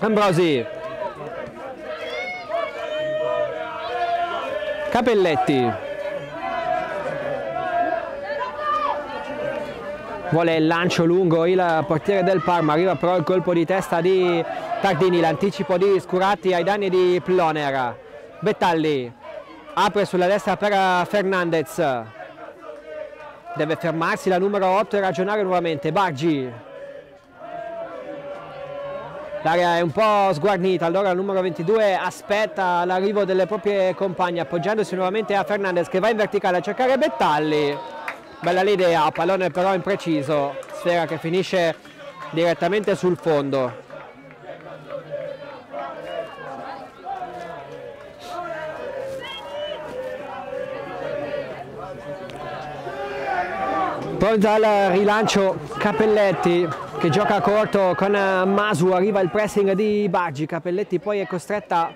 Ambrosi. Capelletti. vuole il lancio lungo il portiere del Parma, arriva però il colpo di testa di Tardini, l'anticipo di Scuratti ai danni di Ploner. Bettalli apre sulla destra per Fernandez, deve fermarsi la numero 8 e ragionare nuovamente, Bargi. L'area è un po' sguarnita, allora il numero 22 aspetta l'arrivo delle proprie compagne appoggiandosi nuovamente a Fernandez che va in verticale a cercare Bettalli bella l'idea, pallone però impreciso, sfera che finisce direttamente sul fondo. Pronto al rilancio Capelletti che gioca corto con Masu, arriva il pressing di Baggi, Capelletti poi è costretta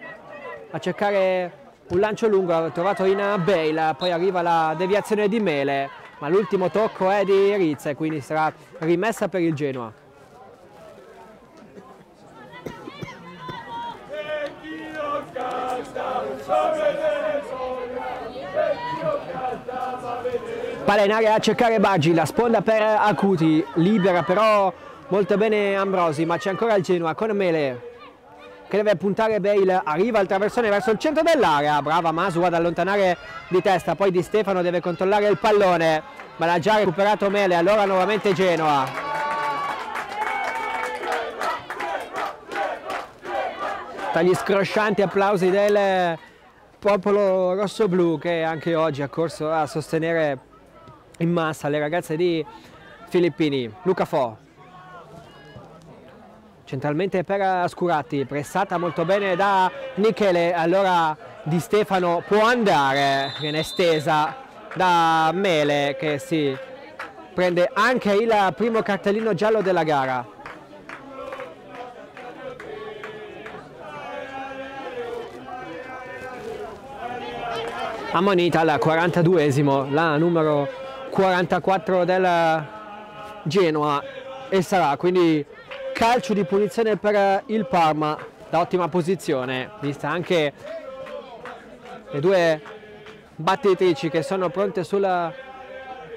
a cercare un lancio lungo, ha trovato in Bale, poi arriva la deviazione di Mele, ma l'ultimo tocco è di Rizza e quindi sarà rimessa per il Genoa. Palla in area a cercare Baggi, la sponda per Acuti, libera però molto bene Ambrosi, ma c'è ancora il Genoa con Mele che deve puntare Bale, arriva il traversone verso il centro dell'area, brava Masu ad allontanare di testa, poi Di Stefano deve controllare il pallone, ma l'ha già recuperato Mele, allora nuovamente Genoa. Tra gli scroscianti applausi del popolo rosso-blu che anche oggi ha corso a sostenere in massa le ragazze di Filippini. Luca Fo centralmente per Scuratti, pressata molto bene da Michele, allora Di Stefano può andare, viene estesa da Mele che si prende anche il primo cartellino giallo della gara. Ammonita al 42esimo, la numero 44 del Genoa e sarà quindi calcio di punizione per il Parma da ottima posizione, vista anche le due battitrici che sono pronte sul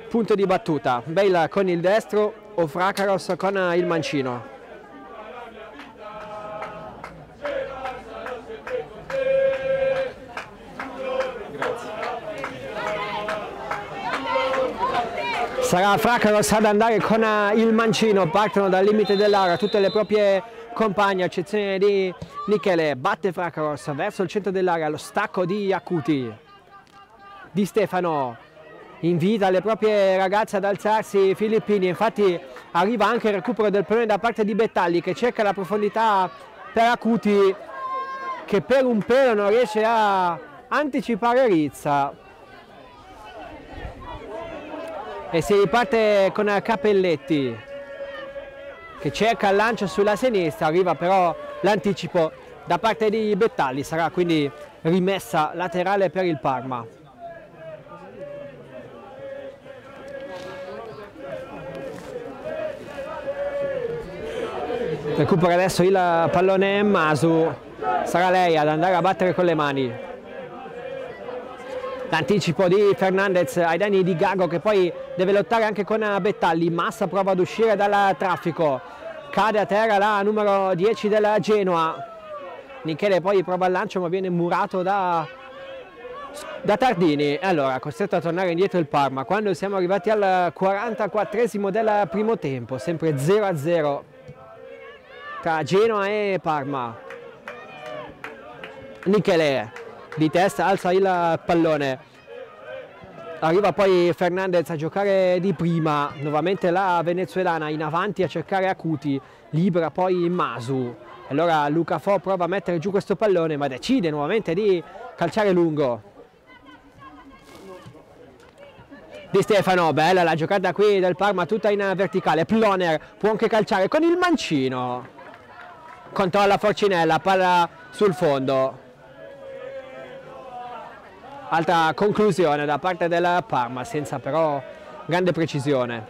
punto di battuta. Bella con il destro o Fracaros con il mancino. Sarà Fracaros ad andare con eh, il mancino, partono dal limite dell'area tutte le proprie compagne, a eccezione di Michele, batte Fracaros verso il centro dell'area, lo stacco di Acuti, di Stefano, invita le proprie ragazze ad alzarsi Filippini, infatti arriva anche il recupero del pallone da parte di Bettalli che cerca la profondità per Acuti che per un pelo non riesce a anticipare Rizza e si riparte con Capelletti che cerca il lancio sulla sinistra, arriva però l'anticipo da parte di Bettalli, sarà quindi rimessa laterale per il Parma. Recupera adesso il pallone Masu, sarà lei ad andare a battere con le mani. L'anticipo di Fernandez ai danni di Gago che poi deve lottare anche con Bettalli. Massa prova ad uscire dal traffico. Cade a terra la numero 10 della Genoa. Michele poi prova il lancio ma viene murato da, da Tardini. Allora, costretto a tornare indietro il Parma. Quando siamo arrivati al 44 del primo tempo, sempre 0-0 tra Genoa e Parma. Michele di testa alza il pallone arriva poi Fernandez a giocare di prima nuovamente la venezuelana in avanti a cercare Acuti libera poi Masu Allora Luca Fo prova a mettere giù questo pallone ma decide nuovamente di calciare lungo. Di Stefano, bella la giocata qui del Parma tutta in verticale. Ploner può anche calciare con il mancino. Controlla Forcinella, palla sul fondo. Altra conclusione da parte del Parma, senza però grande precisione.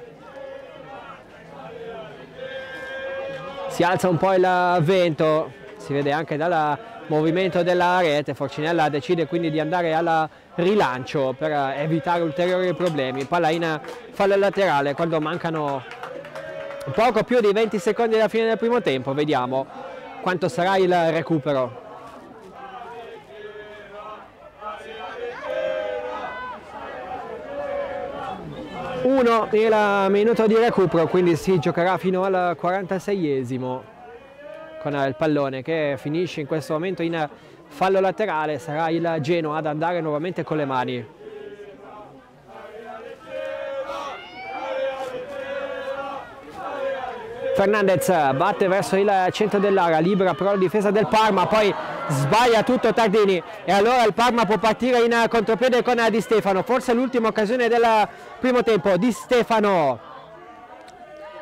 Si alza un po' il vento, si vede anche dal movimento della rete. Forcinella decide quindi di andare al rilancio per evitare ulteriori problemi. Palla in fallo laterale quando mancano poco più di 20 secondi alla fine del primo tempo. Vediamo quanto sarà il recupero. Uno il minuto di recupero, quindi si giocherà fino al 46esimo con il pallone che finisce in questo momento in fallo laterale, sarà il Genoa ad andare nuovamente con le mani. Fernandez batte verso il centro dell'area, libera però la difesa del Parma, poi sbaglia tutto Tardini. E allora il Parma può partire in contropiede con Di Stefano, forse l'ultima occasione del primo tempo, Di Stefano.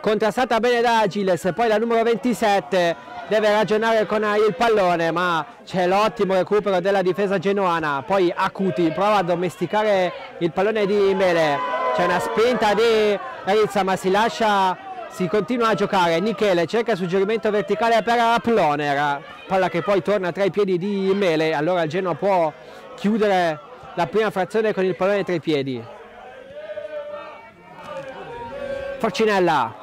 Contrastata bene da Agiles, poi la numero 27 deve ragionare con il pallone ma c'è l'ottimo recupero della difesa genuana, poi Acuti prova a domesticare il pallone di Mele, c'è una spinta di Rizza ma si lascia si continua a giocare, Michele cerca suggerimento verticale per Ploner, palla che poi torna tra i piedi di Mele, allora il Genoa può chiudere la prima frazione con il pallone tra i piedi. Forcinella.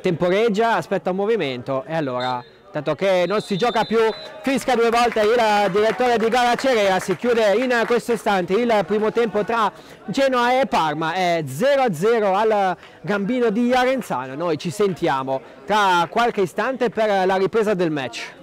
Temporeggia, aspetta un movimento. E allora dato che non si gioca più fisca due volte il direttore di gara Cerea si chiude in questo istante il primo tempo tra Genoa e Parma è 0-0 al Gambino di Arenzano noi ci sentiamo tra qualche istante per la ripresa del match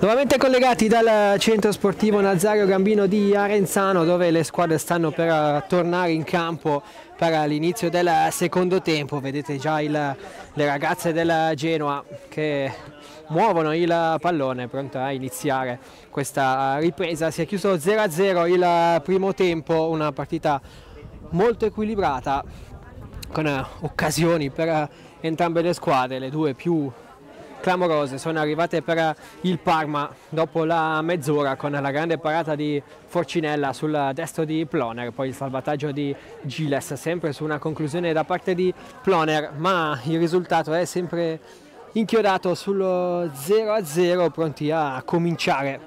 Nuovamente collegati dal centro sportivo Nazario Gambino di Arenzano dove le squadre stanno per eh, tornare in campo per l'inizio del secondo tempo. Vedete già il, le ragazze del Genoa che muovono il pallone pronto a iniziare questa ripresa. Si è chiuso 0-0 il primo tempo, una partita molto equilibrata con occasioni per entrambe le squadre, le due più clamorose sono arrivate per il Parma dopo la mezz'ora con la grande parata di Forcinella sul destro di Ploner, poi il salvataggio di Giles, sempre su una conclusione da parte di Ploner, ma il risultato è sempre inchiodato sullo 0-0, pronti a cominciare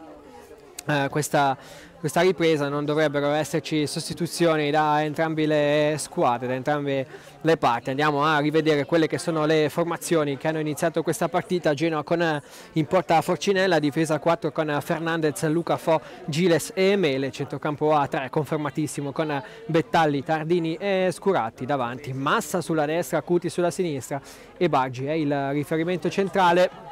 eh, questa questa ripresa non dovrebbero esserci sostituzioni da entrambe le squadre, da entrambe le parti. Andiamo a rivedere quelle che sono le formazioni che hanno iniziato questa partita. Genoa con eh, in porta Forcinella, difesa 4 con Fernandez, Luca Fo, Giles e Mele, centrocampo a 3 confermatissimo con Bettalli, Tardini e Scuratti davanti, Massa sulla destra, Cuti sulla sinistra e Baggi è il riferimento centrale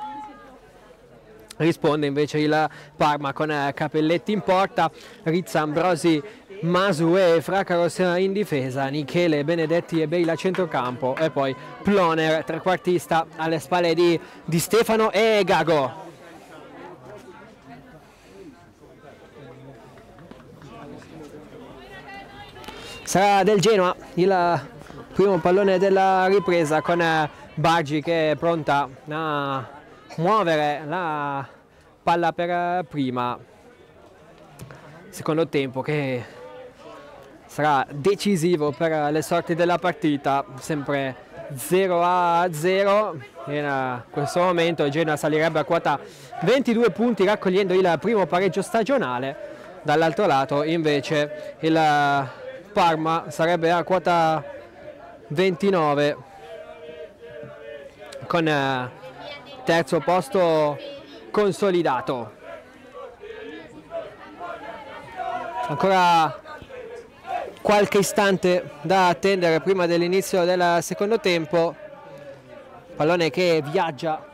risponde invece il Parma con eh, Capelletti in porta, Rizza, Ambrosi, Masu e Fracaros in difesa, Michele, Benedetti e Beila a centrocampo e poi Ploner, trequartista alle spalle di, di Stefano e Gago. Sarà del Genoa il primo pallone della ripresa con eh, Baggi che è pronta a muovere la palla per prima. Secondo tempo che sarà decisivo per le sorti della partita. Sempre 0 a 0 in questo momento Genoa salirebbe a quota 22 punti raccogliendo il primo pareggio stagionale. Dall'altro lato invece il Parma sarebbe a quota 29 con terzo posto consolidato. Ancora qualche istante da attendere prima dell'inizio del secondo tempo. Pallone che viaggia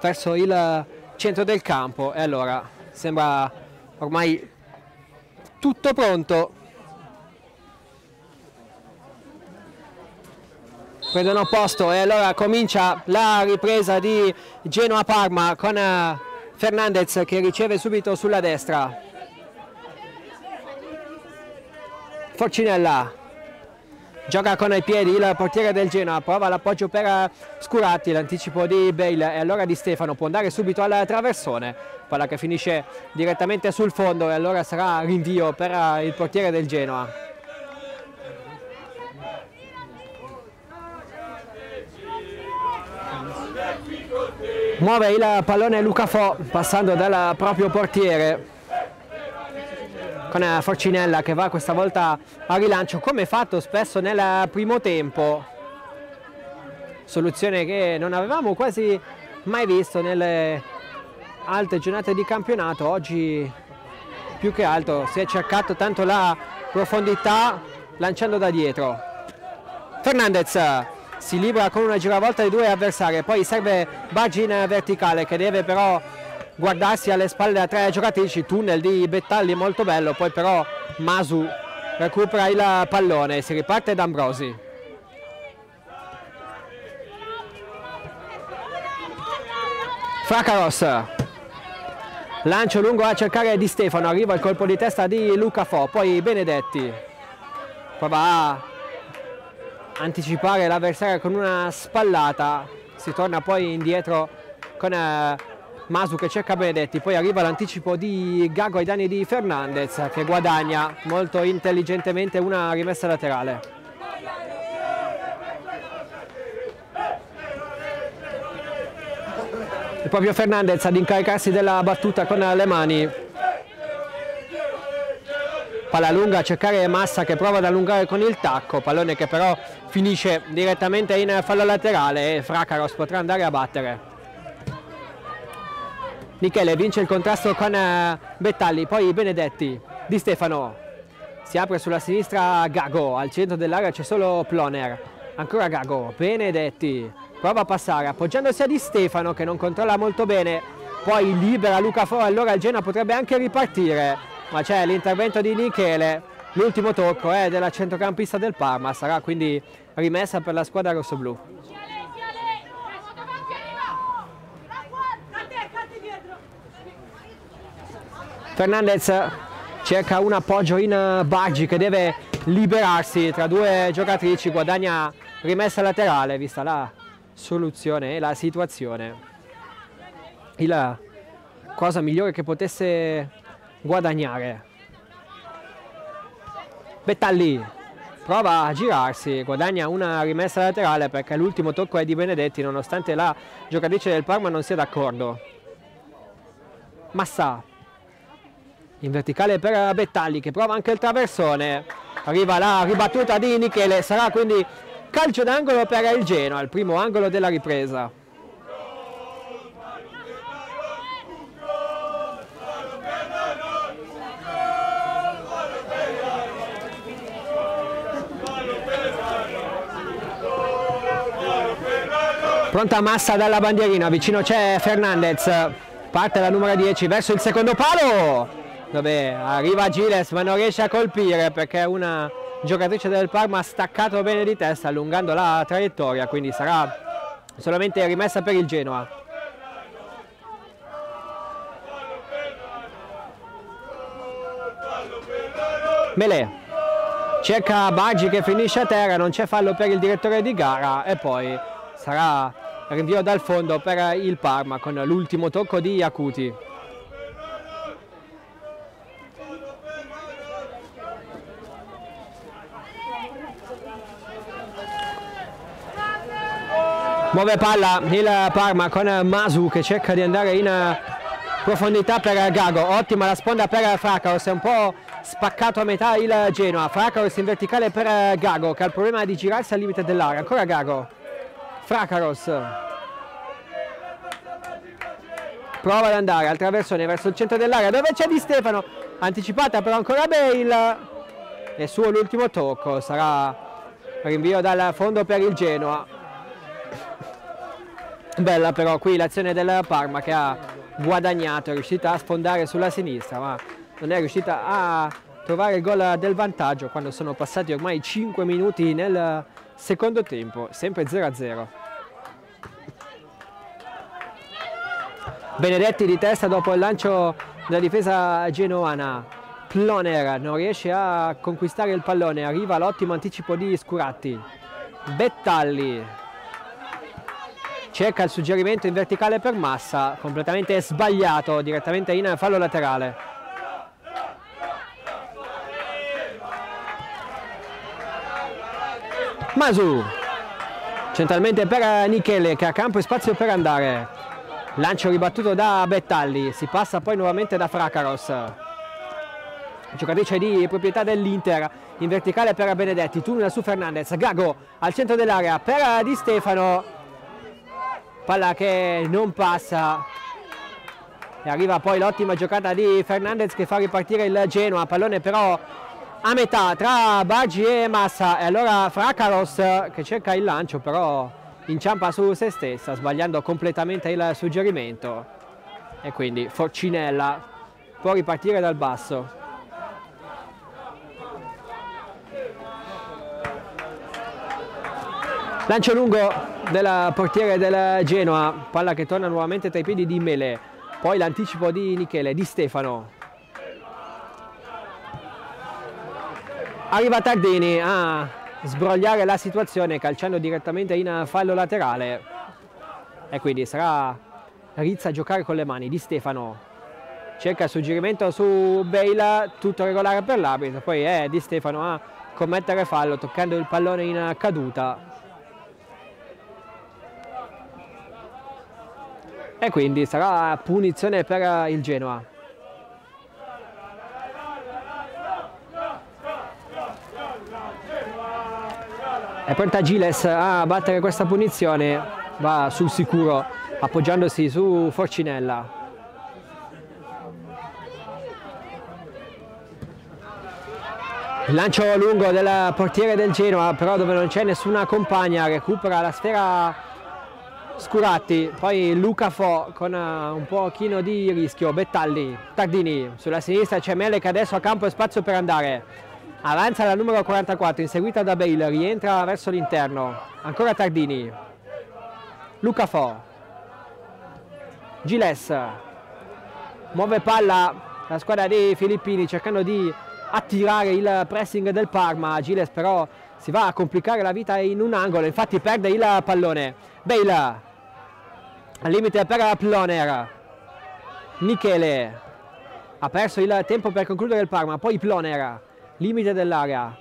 verso il centro del campo e allora sembra ormai tutto pronto prendono posto e allora comincia la ripresa di Genoa-Parma con eh, Fernandez che riceve subito sulla destra. Forcinella gioca con i piedi il portiere del Genoa, prova l'appoggio per eh, Scuratti, l'anticipo di Bale e allora di Stefano può andare subito al traversone, palla che finisce direttamente sul fondo e allora sarà rinvio per eh, il portiere del Genoa. Muove il pallone Luca Fo passando dal proprio portiere. Con Forcinella che va questa volta a rilancio come fatto spesso nel primo tempo. Soluzione che non avevamo quasi mai visto nelle alte giornate di campionato. Oggi più che altro si è cercato tanto la profondità lanciando da dietro. Fernandez si libera con una giravolta di due avversari, poi serve Baggi in verticale che deve però guardarsi alle spalle a tre giocatrici, tunnel di Bettalli molto bello, poi però Masu recupera il pallone, si riparte da Ambrosi. Fracaros, lancio lungo a cercare di Stefano, arriva il colpo di testa di Luca Fo, poi Benedetti, prova a anticipare l'avversario con una spallata, si torna poi indietro con eh, Masu che cerca Benedetti, poi arriva l'anticipo di Gago ai danni di Fernandez che guadagna molto intelligentemente una rimessa laterale. E proprio Fernandez ad incaricarsi della battuta con le mani palla lunga a cercare Massa che prova ad allungare con il tacco, pallone che però finisce direttamente in fallo laterale e Fracaros potrà andare a battere. Michele vince il contrasto con eh, Bettalli, poi Benedetti, Di Stefano, si apre sulla sinistra Gago, al centro dell'area c'è solo Ploner, ancora Gago, Benedetti, prova a passare appoggiandosi a Di Stefano che non controlla molto bene, poi libera Luca Fo, allora il Genoa potrebbe anche ripartire, ma c'è l'intervento di Michele, l'ultimo tocco è della centrocampista del Parma, sarà quindi rimessa per la squadra rossoblù. Fernandez cerca un appoggio in Baggi che deve liberarsi tra due giocatrici, guadagna rimessa laterale vista la soluzione e la situazione. La cosa migliore che potesse guadagnare. Bettalli prova a girarsi, guadagna una rimessa laterale perché l'ultimo tocco è di Benedetti nonostante la giocatrice del Parma non sia d'accordo. Massa in verticale per Bettalli che prova anche il traversone arriva la ribattuta di Michele sarà quindi calcio d'angolo per il Genoa il primo angolo della ripresa pronta massa dalla bandierina vicino c'è Fernandez. Parte la numero 10 verso il secondo palo. Dove arriva Giles ma non riesce a colpire perché una giocatrice del Parma ha staccato bene di testa allungando la traiettoria. Quindi sarà solamente rimessa per il Genoa. Melè cerca Baggi che finisce a terra non c'è fallo per il direttore di gara. E poi sarà rinvio dal fondo per il Parma con l'ultimo tocco di Acuti Muove palla il Parma con Masu che cerca di andare in profondità per Gago. Ottima la sponda per Fracaros, è un po' spaccato a metà il Genoa. Fracaros in verticale per Gago che ha il problema di girarsi al limite dell'area. Ancora Gago. Fracaros. Prova ad andare al traversone verso il centro dell'area dove c'è Di Stefano. Anticipata però ancora Bale. E suo l'ultimo tocco. Sarà rinvio dal fondo per il Genoa. Bella però qui l'azione del Parma che ha guadagnato, è riuscita a sfondare sulla sinistra, ma non è riuscita a trovare il gol del vantaggio quando sono passati ormai 5 minuti nel secondo tempo, sempre 0-0. Benedetti di testa dopo il lancio della difesa genoana. Ploner non riesce a conquistare il pallone, arriva l'ottimo anticipo di Scuratti. Bettalli cerca il suggerimento in verticale per Massa, completamente sbagliato, direttamente in fallo laterale. Masu, centralmente per Michele che ha campo e spazio per andare. Lancio ribattuto da Bettalli, si passa poi nuovamente da Fracaros. Giocatrice di proprietà dell'Inter in verticale per Benedetti, tunnel su Fernandez, Gago al centro dell'area per Di Stefano, palla che non passa. E arriva poi l'ottima giocata di Fernandez che fa ripartire il Genoa, pallone però a metà tra Baggi e Massa. E allora Fracaros che cerca il lancio però inciampa su se stessa sbagliando completamente il suggerimento e quindi Forcinella può ripartire dal basso lancio lungo del portiere del Genoa, palla che torna nuovamente tra i piedi di Mele, poi l'anticipo di Michele, di Stefano. Arriva Tardini a sbrogliare la situazione calciando direttamente in fallo laterale e quindi sarà Rizza a giocare con le mani di Stefano. Cerca il suggerimento su Bale, tutto regolare per l'arbitro, poi è di Stefano a commettere fallo toccando il pallone in caduta e quindi sarà punizione per il Genoa. È pronta Giles. A battere questa punizione, va sul sicuro appoggiandosi su Forcinella. Il lancio lungo del portiere del Genoa, però dove non c'è nessuna compagna, recupera la sfera Scuratti, poi Luca Fo con uh, un pochino di rischio, Bettalli, Tardini, sulla sinistra c'è Mele che adesso ha campo e spazio per andare, avanza la numero 44 inseguita da Bale, rientra verso l'interno, ancora Tardini, Luca Fo, Giles, muove palla la squadra dei Filippini cercando di attirare il pressing del Parma, Giles però si va a complicare la vita in un angolo, infatti perde il pallone, Bale. Al limite per Ploner Michele. Ha perso il tempo per concludere il Parma poi Ploner limite dell'area.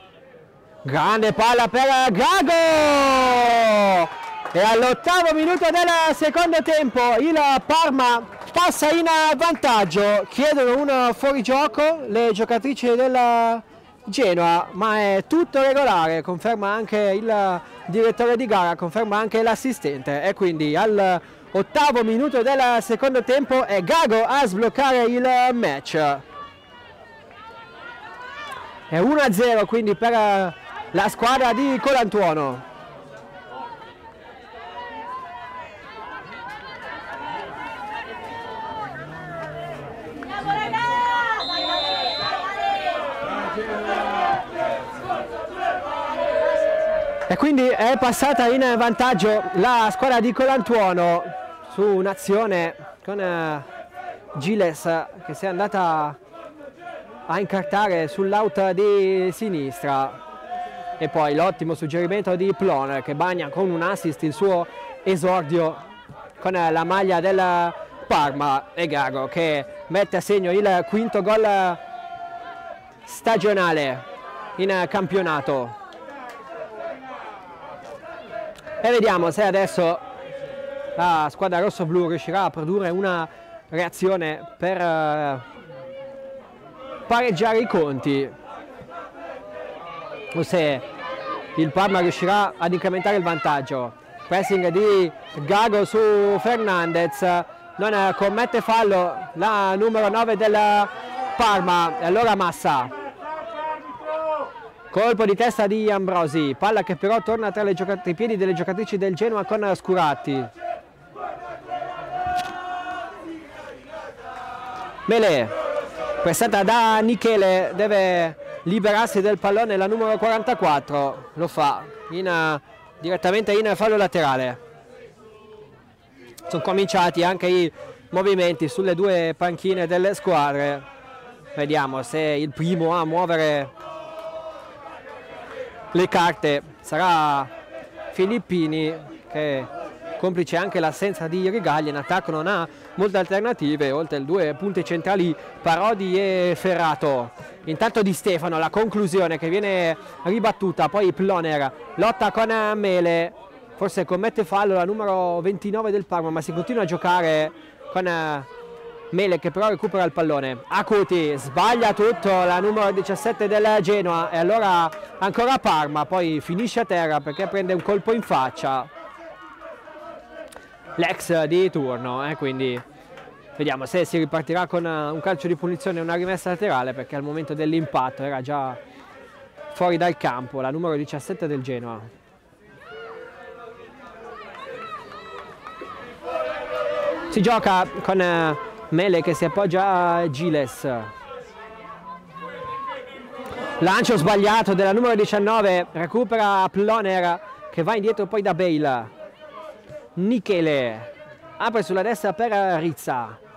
Grande palla per Gago! E all'ottavo minuto del secondo tempo il Parma passa in vantaggio. Chiedono un fuorigioco le giocatrici del Genoa ma è tutto regolare conferma anche il direttore di gara conferma anche l'assistente. E quindi al ottavo minuto del secondo tempo è Gago a sbloccare il match è 1-0 quindi per la squadra di Colantuono. E quindi è passata in vantaggio la squadra di Colantuono su un'azione con eh, Giles che si è andata a incartare sull'out di sinistra. E poi l'ottimo suggerimento di Ploner che bagna con un assist il suo esordio con la maglia del Parma. E Gago che mette a segno il quinto gol stagionale in campionato. E vediamo se adesso la squadra rosso-blu riuscirà a produrre una reazione per uh, pareggiare i conti. O se il Parma riuscirà ad incrementare il vantaggio. Pressing di Gago su Fernandez. Non commette fallo la numero 9 del Parma. E allora Massa. Colpo di testa di Ambrosi, palla che però torna tra i piedi delle giocatrici del Genoa con Scuratti. Mele, prestata da Michele, deve liberarsi del pallone la numero 44, lo fa in, direttamente in fallo laterale. Sono cominciati anche i movimenti sulle due panchine delle squadre. Vediamo se il primo a muovere le carte sarà Filippini che complice anche l'assenza di Rigaglia in attacco non ha molte alternative oltre ai due punti centrali Parodi e Ferrato. Intanto Di Stefano la conclusione che viene ribattuta poi Ploner lotta con Mele forse commette fallo la numero 29 del Parma ma si continua a giocare con Mele che però recupera il pallone. Acuti sbaglia tutto la numero 17 del Genoa. E allora ancora Parma poi finisce a terra perché prende un colpo in faccia. L'ex di turno eh, quindi vediamo se si ripartirà con un calcio di punizione e una rimessa laterale perché al momento dell'impatto era già fuori dal campo la numero 17 del Genoa. Si gioca con Mele che si appoggia a Giles. Lancio sbagliato della numero 19 recupera Ploner che va indietro poi da Bale. Michele apre sulla destra per Rizza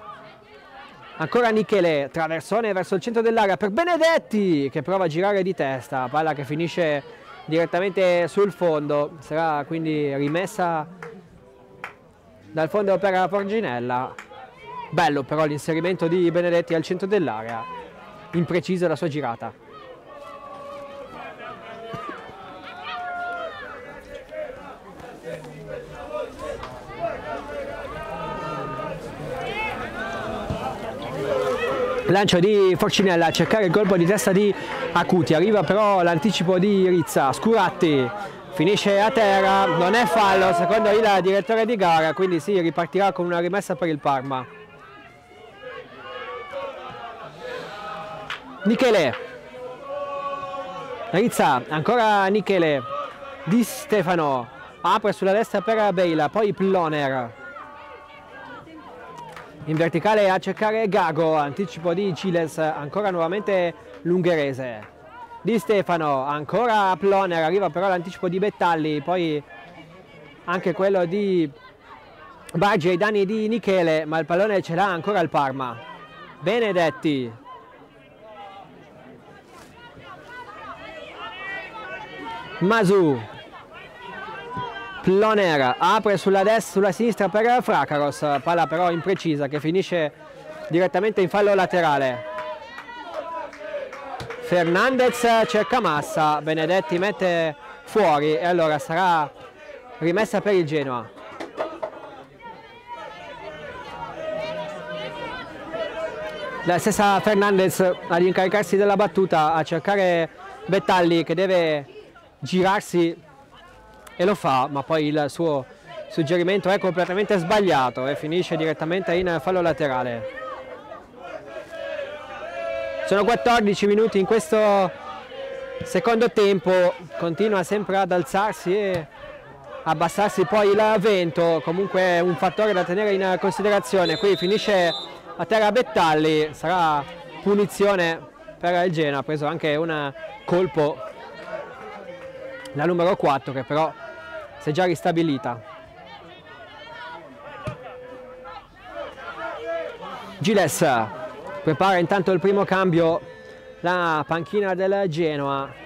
ancora Michele traversone verso il centro dell'area per Benedetti che prova a girare di testa palla che finisce direttamente sul fondo. Sarà quindi rimessa dal fondo per Porginella Bello però l'inserimento di Benedetti al centro dell'area, imprecisa la sua girata. Lancio di Forcinella a cercare il colpo di testa di Acuti, arriva però l'anticipo di Rizza, Scuratti finisce a terra, non è fallo secondo il direttore di gara, quindi si ripartirà con una rimessa per il Parma. Michele. Rizza, ancora Michele. Di Stefano. Apre sulla destra per Beila, poi Ploner. In verticale a cercare Gago, anticipo di Giles, ancora nuovamente l'ungherese. Di Stefano, ancora Ploner, arriva però l'anticipo di Bettalli, poi anche quello di Bargi ai danni di Michele, ma il pallone ce l'ha ancora il Parma. Benedetti. Masu. Ploner apre sulla destra, sulla sinistra per Fracaros, palla però imprecisa che finisce direttamente in fallo laterale. Fernandez cerca Massa, Benedetti mette fuori e allora sarà rimessa per il Genoa. la stessa Fernandez ad incaricarsi della battuta, a cercare Bettalli che deve girarsi e lo fa, ma poi il suo suggerimento è completamente sbagliato e finisce direttamente in fallo laterale. Sono 14 minuti in questo secondo tempo, continua sempre ad alzarsi e abbassarsi poi il vento, comunque un fattore da tenere in considerazione. Qui finisce a terra Bettalli, sarà punizione per il Genoa, ha preso anche un colpo la numero 4 che però si è già ristabilita. Giles prepara intanto il primo cambio la panchina del Genoa.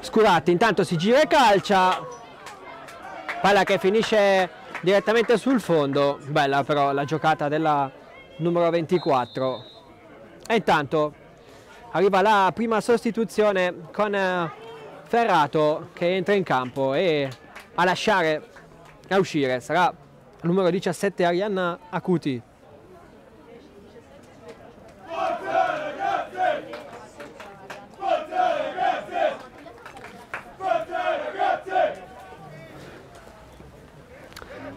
Scuratti intanto si gira e calcia, palla che finisce direttamente sul fondo bella però la giocata della numero 24 e intanto arriva la prima sostituzione con eh, Ferrato che entra in campo e a lasciare a uscire sarà numero 17 Arianna Acuti.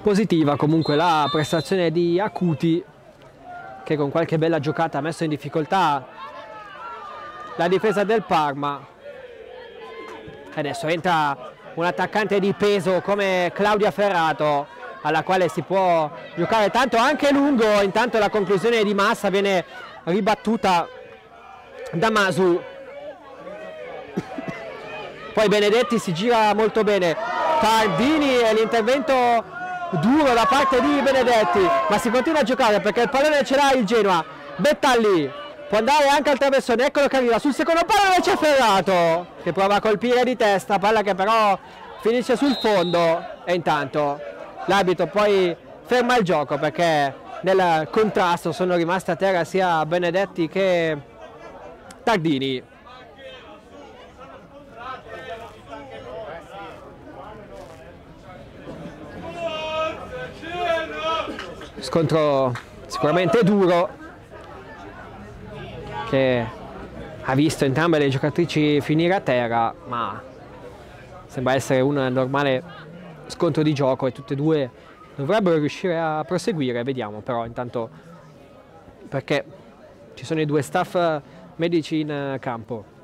Positiva comunque la prestazione di Acuti che con qualche bella giocata ha messo in difficoltà la difesa del Parma adesso entra un attaccante di peso come Claudia Ferrato alla quale si può giocare tanto anche lungo. Intanto la conclusione di Massa viene ribattuta da Masu. <coughs> Poi Benedetti si gira molto bene. Tardini e l'intervento duro da parte di Benedetti ma si continua a giocare perché il pallone ce l'ha il Genoa. Bettalli può andare anche al traversone eccolo che arriva. Sul secondo pallone c'è Ferrato che prova a colpire di testa palla che però finisce sul fondo. E intanto l'abito poi ferma il gioco perché nel contrasto sono rimaste a terra sia Benedetti che Tardini. Scontro sicuramente duro che ha visto entrambe le giocatrici finire a terra ma sembra essere un normale scontro di gioco e tutte e due dovrebbero riuscire a proseguire. Vediamo però intanto perché ci sono i due staff medici in campo.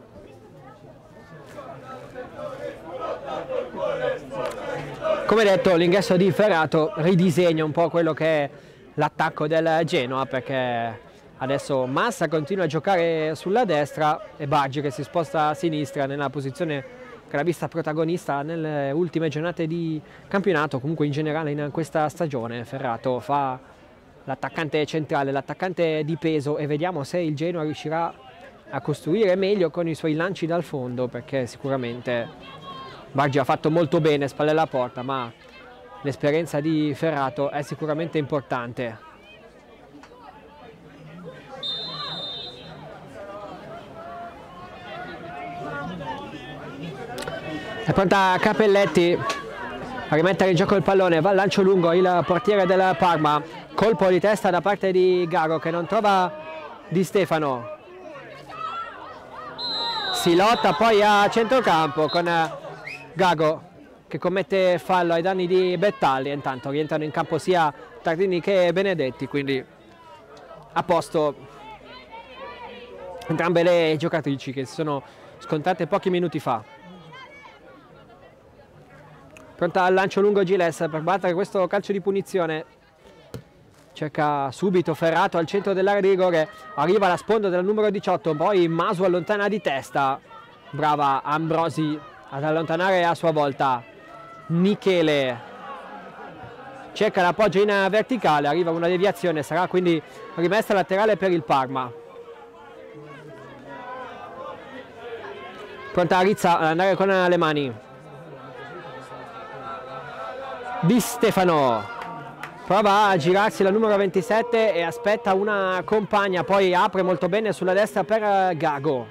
Come detto l'ingresso di Ferrato ridisegna un po' quello che è l'attacco del Genoa perché adesso Massa continua a giocare sulla destra e Baggi che si sposta a sinistra nella posizione che l'ha vista protagonista nelle ultime giornate di campionato, comunque in generale in questa stagione. Ferrato fa l'attaccante centrale, l'attaccante di peso e vediamo se il Genoa riuscirà a costruire meglio con i suoi lanci dal fondo perché sicuramente Baggi ha fatto molto bene, spalle alla porta, ma l'esperienza di Ferrato è sicuramente importante. È pronta Capelletti. A rimettere in gioco il pallone, va al lancio lungo il portiere del Parma, colpo di testa da parte di Garo che non trova Di Stefano. Si lotta poi a centrocampo con Gago che commette fallo ai danni di Bettalli. Intanto rientrano in campo sia Tardini che Benedetti quindi a posto entrambe le giocatrici che si sono scontrate pochi minuti fa Pronta al lancio lungo Giles per battere questo calcio di punizione. Cerca subito Ferrato al centro dell'area di rigore. Arriva la sponda del numero 18. Poi Masu allontana di testa. Brava Ambrosi ad allontanare a sua volta. Michele. Cerca l'appoggio in verticale. Arriva una deviazione. Sarà quindi rimessa laterale per il Parma. Pronta Rizza ad andare con le mani. Di Stefano. Prova a girarsi la numero 27 e aspetta una compagna poi apre molto bene sulla destra per Gago.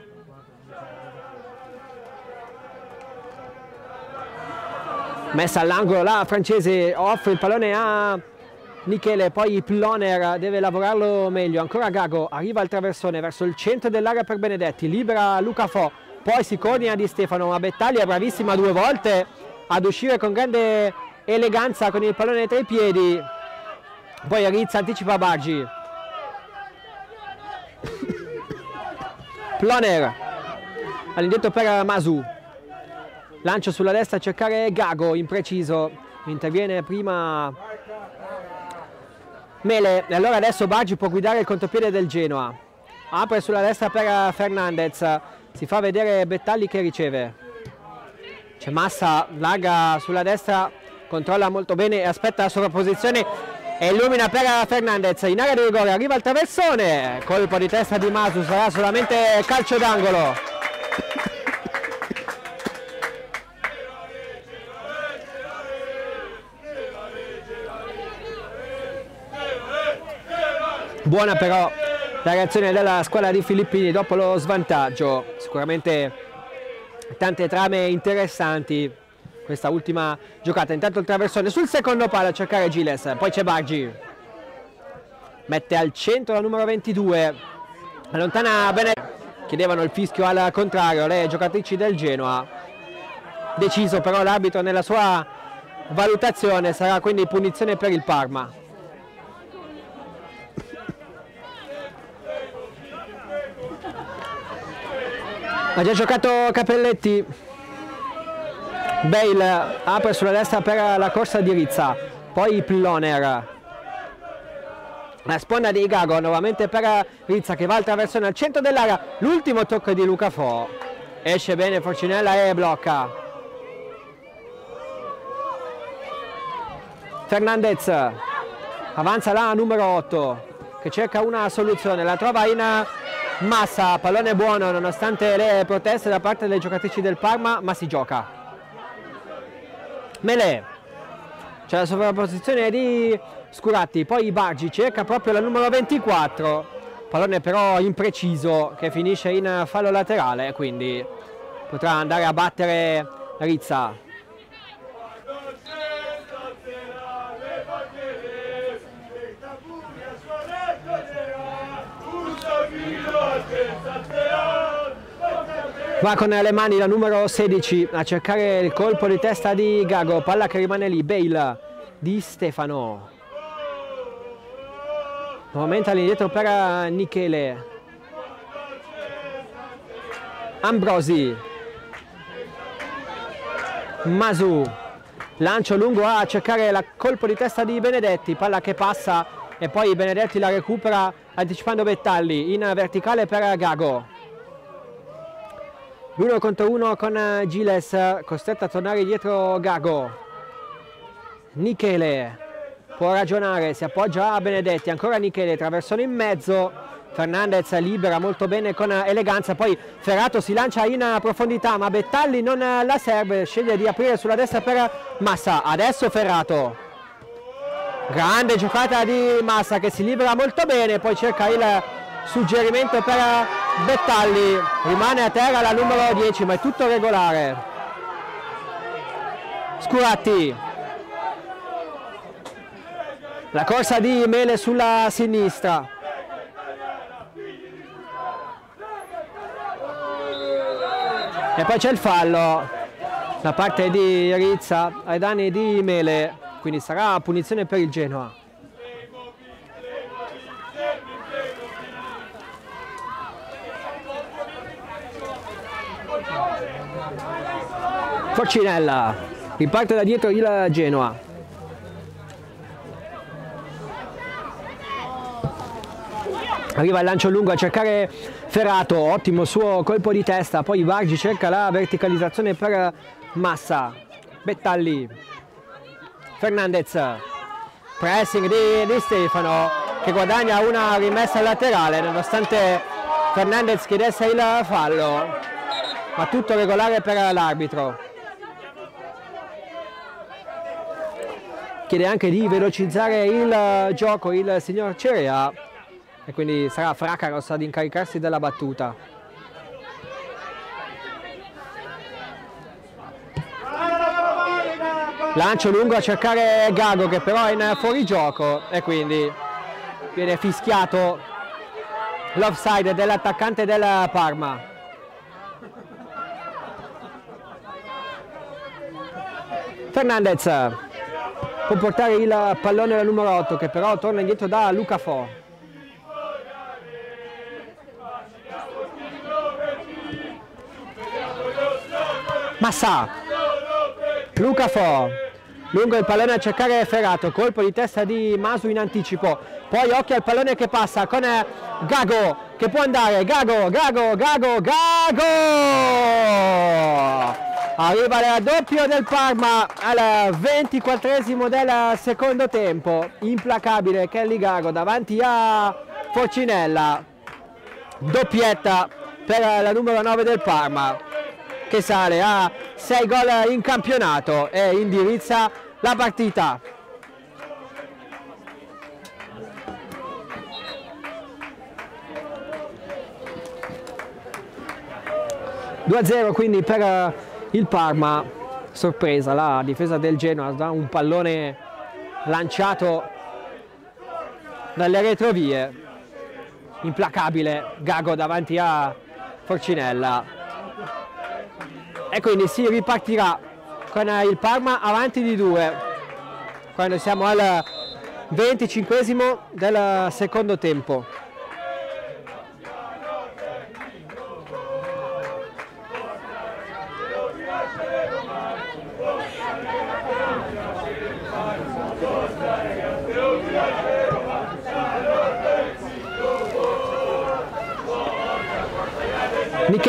Messa all'angolo la francese offre il pallone a Michele poi Ploner deve lavorarlo meglio. Ancora Gago arriva al traversone verso il centro dell'area per Benedetti libera Luca Fo poi si coordina di Stefano ma Bettaglia è bravissima due volte ad uscire con grande eleganza con il pallone tra i piedi. Poi Rizza anticipa Baggi. Ploner. All'indietro per Masu. Lancio sulla destra a cercare Gago impreciso. Interviene prima Mele. E allora adesso Baggi può guidare il contropiede del Genoa. Apre sulla destra per Fernandez. Si fa vedere Bettalli che riceve. C'è Massa larga sulla destra controlla molto bene e aspetta la sovrapposizione e illumina per Fernandez. In area di rigore arriva il traversone. Colpo di testa di Masu sarà solamente calcio d'angolo. Buona però la reazione della squadra di Filippini dopo lo svantaggio. Sicuramente tante trame interessanti questa ultima giocata. Intanto il traversone sul secondo palo a cercare Giles, poi c'è Bargi. Mette al centro la numero 22, allontana bene. Chiedevano il fischio al contrario, le giocatrici del Genoa. Deciso però l'arbitro nella sua valutazione, sarà quindi punizione per il Parma. Ha già giocato Capelletti, Bale apre sulla destra per la corsa di Rizza, poi Ploner. La sponda di Gago nuovamente per Rizza che va al traversone al centro dell'area, l'ultimo tocco di Luca Fo. Esce bene Forcinella e blocca. Fernandez avanza la numero 8 che cerca una soluzione, la trova in massa, pallone buono nonostante le proteste da parte delle giocatrici del Parma, ma si gioca. Mele c'è la sovrapposizione di Scuratti poi Bargi cerca proprio la numero 24 pallone però impreciso che finisce in fallo laterale quindi potrà andare a battere Rizza Va con le mani la numero 16 a cercare il colpo di testa di Gago, palla che rimane lì, Bale di Stefano. Nuovamente all'indietro per Michele. Ambrosi. Masu. Lancio lungo a cercare il colpo di testa di Benedetti, palla che passa e poi Benedetti la recupera anticipando Bettalli in verticale per Gago. L'uno contro uno con eh, Giles, costretto a tornare dietro Gago. Michele può ragionare, si appoggia a Benedetti, ancora Michele, traversone in mezzo. Fernandez libera molto bene con eleganza, poi Ferrato si lancia in profondità, ma Bettalli non la serve, sceglie di aprire sulla destra per Massa. Adesso Ferrato. Grande giocata di Massa che si libera molto bene, poi cerca il suggerimento per Bettalli, rimane a terra la numero 10 ma è tutto regolare. Scuratti. La corsa di Mele sulla sinistra. E poi c'è il fallo da parte di Rizza ai danni di Mele, quindi sarà punizione per il Genoa. Forcinella Riparte da dietro il Genoa. Arriva il lancio lungo a cercare Ferrato, ottimo suo colpo di testa, poi Vargi cerca la verticalizzazione per Massa, Bettalli, Fernandez, pressing di, di Stefano che guadagna una rimessa laterale nonostante Fernandez chiedesse il fallo, ma tutto regolare per l'arbitro. Chiede anche di velocizzare il gioco il signor Cerea e quindi sarà Fracaros ad incaricarsi della battuta. Lancio lungo a cercare Gago che però è in fuorigioco e quindi viene fischiato l'offside dell'attaccante del Parma. Fernandez può portare il pallone al numero 8 che però torna indietro da Luca Fo. Massa. Luca Fo. Lungo il pallone a cercare Ferrato. Colpo di testa di Masu in anticipo. Poi occhio al pallone che passa con Gago che può andare. Gago, Gago, Gago, Gago arriva il doppio del Parma al 24 del secondo tempo implacabile Kelly Gago davanti a Forcinella doppietta per la numero 9 del Parma che sale a 6 gol in campionato e indirizza la partita. ...2-0 quindi per il Parma, sorpresa la difesa del Genoa da un pallone lanciato dalle retrovie, implacabile Gago davanti a Forcinella, e quindi si ripartirà con il Parma avanti di due. Quando siamo al 25 del secondo tempo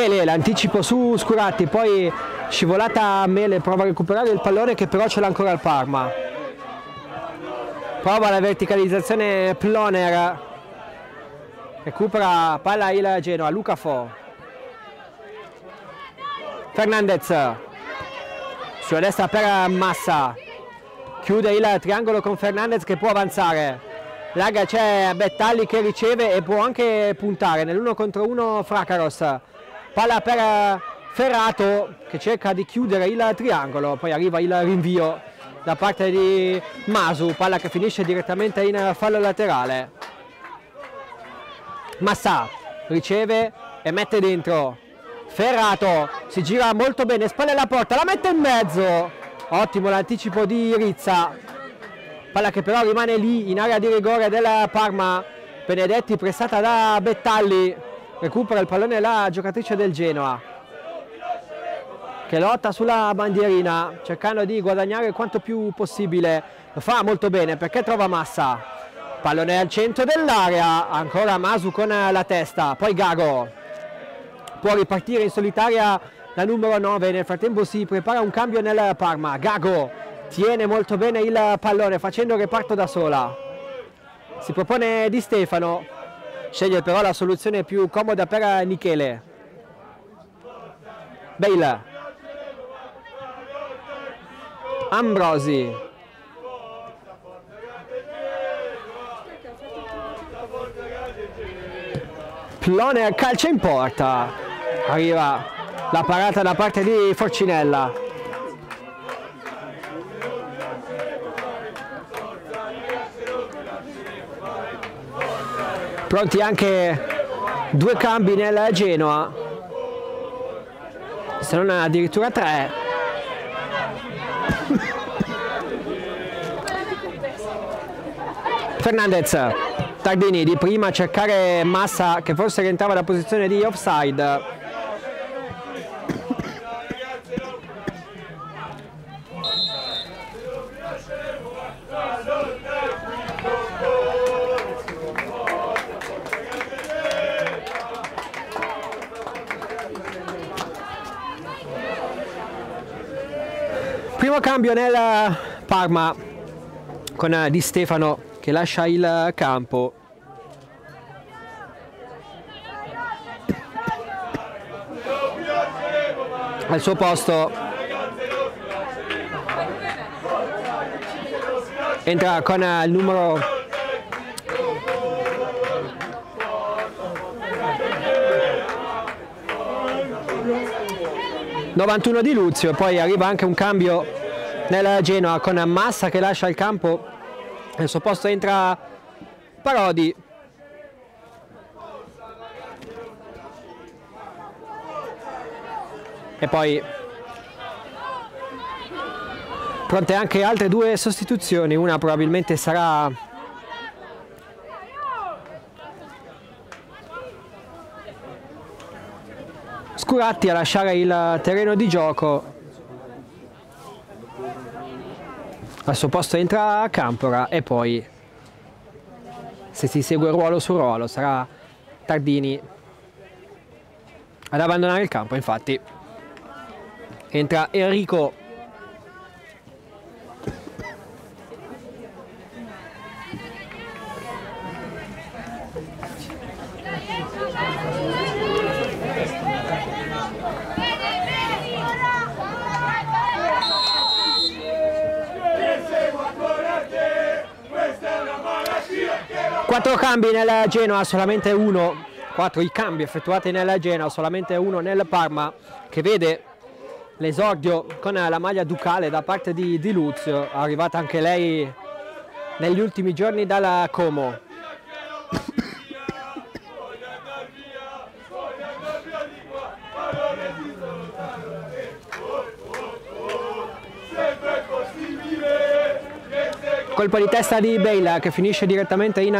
Michele l'anticipo su Scuratti poi scivolata Mele prova a recuperare il pallone che però ce l'ha ancora al Parma. Prova la verticalizzazione Ploner recupera palla il Genoa Luca Fo. Fernandez. Sulla destra per Massa. Chiude il triangolo con Fernandez che può avanzare. Larga c'è Bettalli che riceve e può anche puntare nell'uno contro uno Fracaros palla per Ferrato che cerca di chiudere il triangolo, poi arriva il rinvio da parte di Masu, palla che finisce direttamente in fallo laterale. Massa riceve e mette dentro. Ferrato si gira molto bene, spalle alla porta, la mette in mezzo. Ottimo l'anticipo di Rizza. Palla che però rimane lì in area di rigore della Parma. Benedetti prestata da Bettalli recupera il pallone la giocatrice del Genoa che lotta sulla bandierina cercando di guadagnare quanto più possibile. Lo fa molto bene perché trova massa. Pallone al centro dell'area ancora Masu con la testa poi Gago. Può ripartire in solitaria la numero 9 nel frattempo si prepara un cambio nel Parma. Gago tiene molto bene il pallone facendo reparto da sola. Si propone Di Stefano sceglie però la soluzione più comoda per Michele. Bale. Ambrosi. Plone calcia in porta. Arriva la parata da parte di Forcinella pronti anche due cambi nel Genoa. Se non addirittura tre. <laughs> Fernandez Tardini di prima a cercare Massa che forse rientrava da posizione di offside Primo cambio nel Parma con Di Stefano che lascia il campo. Al suo posto entra con il numero 91 di Luzio, poi arriva anche un cambio nella Genoa con Massa che lascia il campo, al suo posto entra Parodi. E poi pronte anche altre due sostituzioni, una probabilmente sarà Scuratti a lasciare il terreno di gioco al suo posto entra Campora e poi se si segue ruolo su ruolo sarà Tardini ad abbandonare il campo. Infatti entra Enrico Quattro cambi nella Genoa, solamente uno, quattro i cambi effettuati nella Genoa, solamente uno nel Parma che vede l'esordio con la maglia ducale da parte di, di Luzio, arrivata anche lei negli ultimi giorni dalla Como. colpo di testa di Bale che finisce direttamente in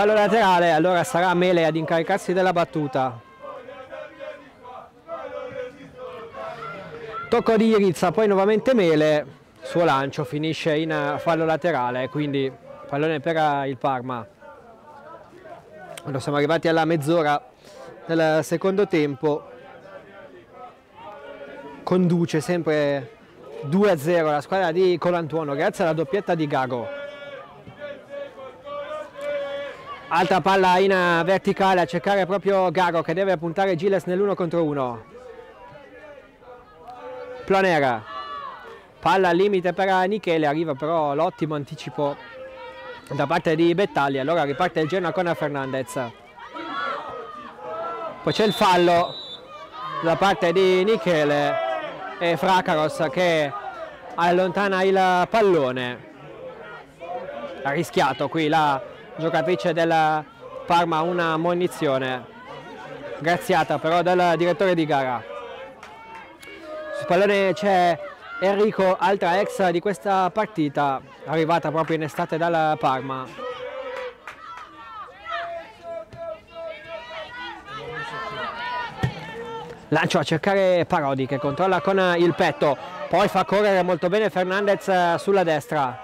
fallo laterale, allora sarà Mele ad incaricarsi della battuta. Tocco di Irizza, poi nuovamente Mele, suo lancio finisce in fallo laterale, quindi pallone per il Parma. Quando siamo arrivati alla mezz'ora del secondo tempo, conduce sempre 2-0 la squadra di Colantuono grazie alla doppietta di Gago. Altra palla in verticale a cercare proprio Gago che deve puntare Giles nell'uno contro uno. Planera. Palla al limite per Michele, arriva però l'ottimo anticipo da parte di Bettagli. Allora riparte il Genoa con Fernandez. Poi c'è il fallo da parte di Michele e Fracaros che allontana il pallone ha rischiato qui la giocatrice del Parma una munizione graziata però dal direttore di gara. Sul pallone c'è Enrico altra ex di questa partita arrivata proprio in estate dal Parma. Lancio a cercare Parodi che controlla con il petto, poi fa correre molto bene Fernandez sulla destra,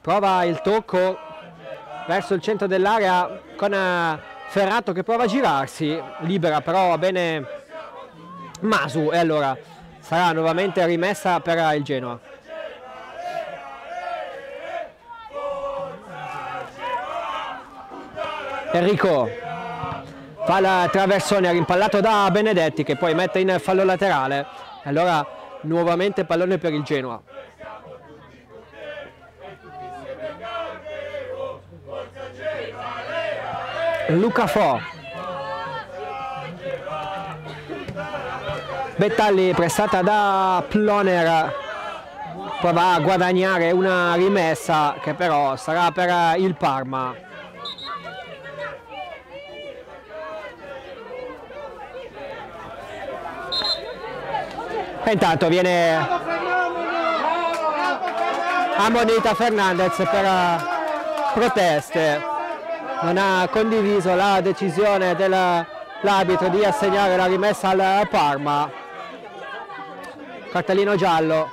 prova il tocco verso il centro dell'area con eh, Ferrato che prova a girarsi, libera però va bene Masu. E allora sarà nuovamente rimessa per il Genoa. Enrico fa la traversone rimpallato da Benedetti che poi mette in fallo laterale. Allora nuovamente pallone per il Genoa Luca Fo. Bettalli prestata da Ploner. Prova a guadagnare una rimessa che però sarà per il Parma. E intanto viene ammonita Fernandez per proteste. Non ha condiviso la decisione dell'arbitro di assegnare la rimessa al Parma. Cartellino giallo.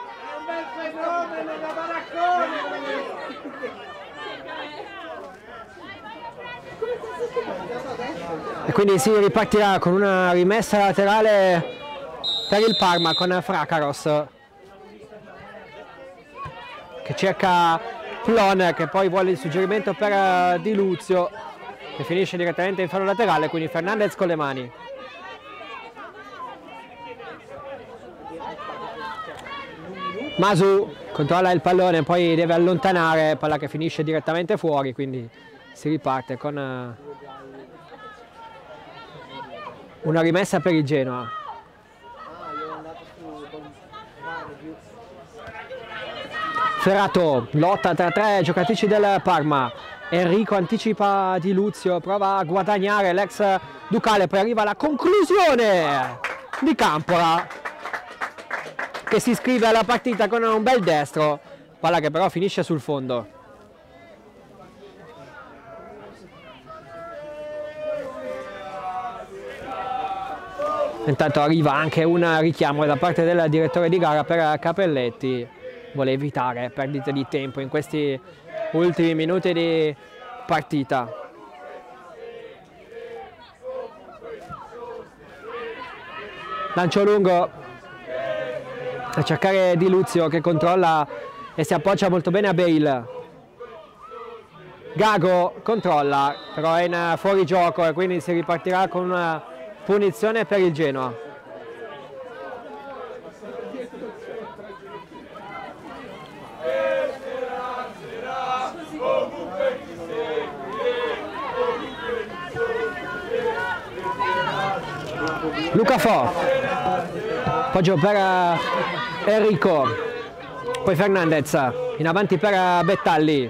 E quindi si ripartirà con una rimessa laterale per il Parma con Fracaros. che cerca Plon che poi vuole il suggerimento per uh, Di Luzio che finisce direttamente in fallo laterale, quindi Fernandez con le mani. Masu controlla il pallone, poi deve allontanare, palla che finisce direttamente fuori, quindi si riparte con uh, una rimessa per il Genoa. Ferrato, lotta tra tre giocatrici del Parma. Enrico anticipa Di Luzio, prova a guadagnare l'ex Ducale, poi arriva la conclusione di Campora che si iscrive alla partita con un bel destro, palla che però finisce sul fondo. Intanto arriva anche un richiamo da parte del direttore di gara per Capelletti, vuole evitare perdite di tempo in questi ultimi minuti di partita. Lancio lungo a cercare Di Luzio che controlla e si appoggia molto bene a Bale. Gago controlla, però è in fuorigioco e quindi si ripartirà con una punizione per il Genoa. Luca Fo, appoggio per Enrico, poi Fernandez, in avanti per Bettalli,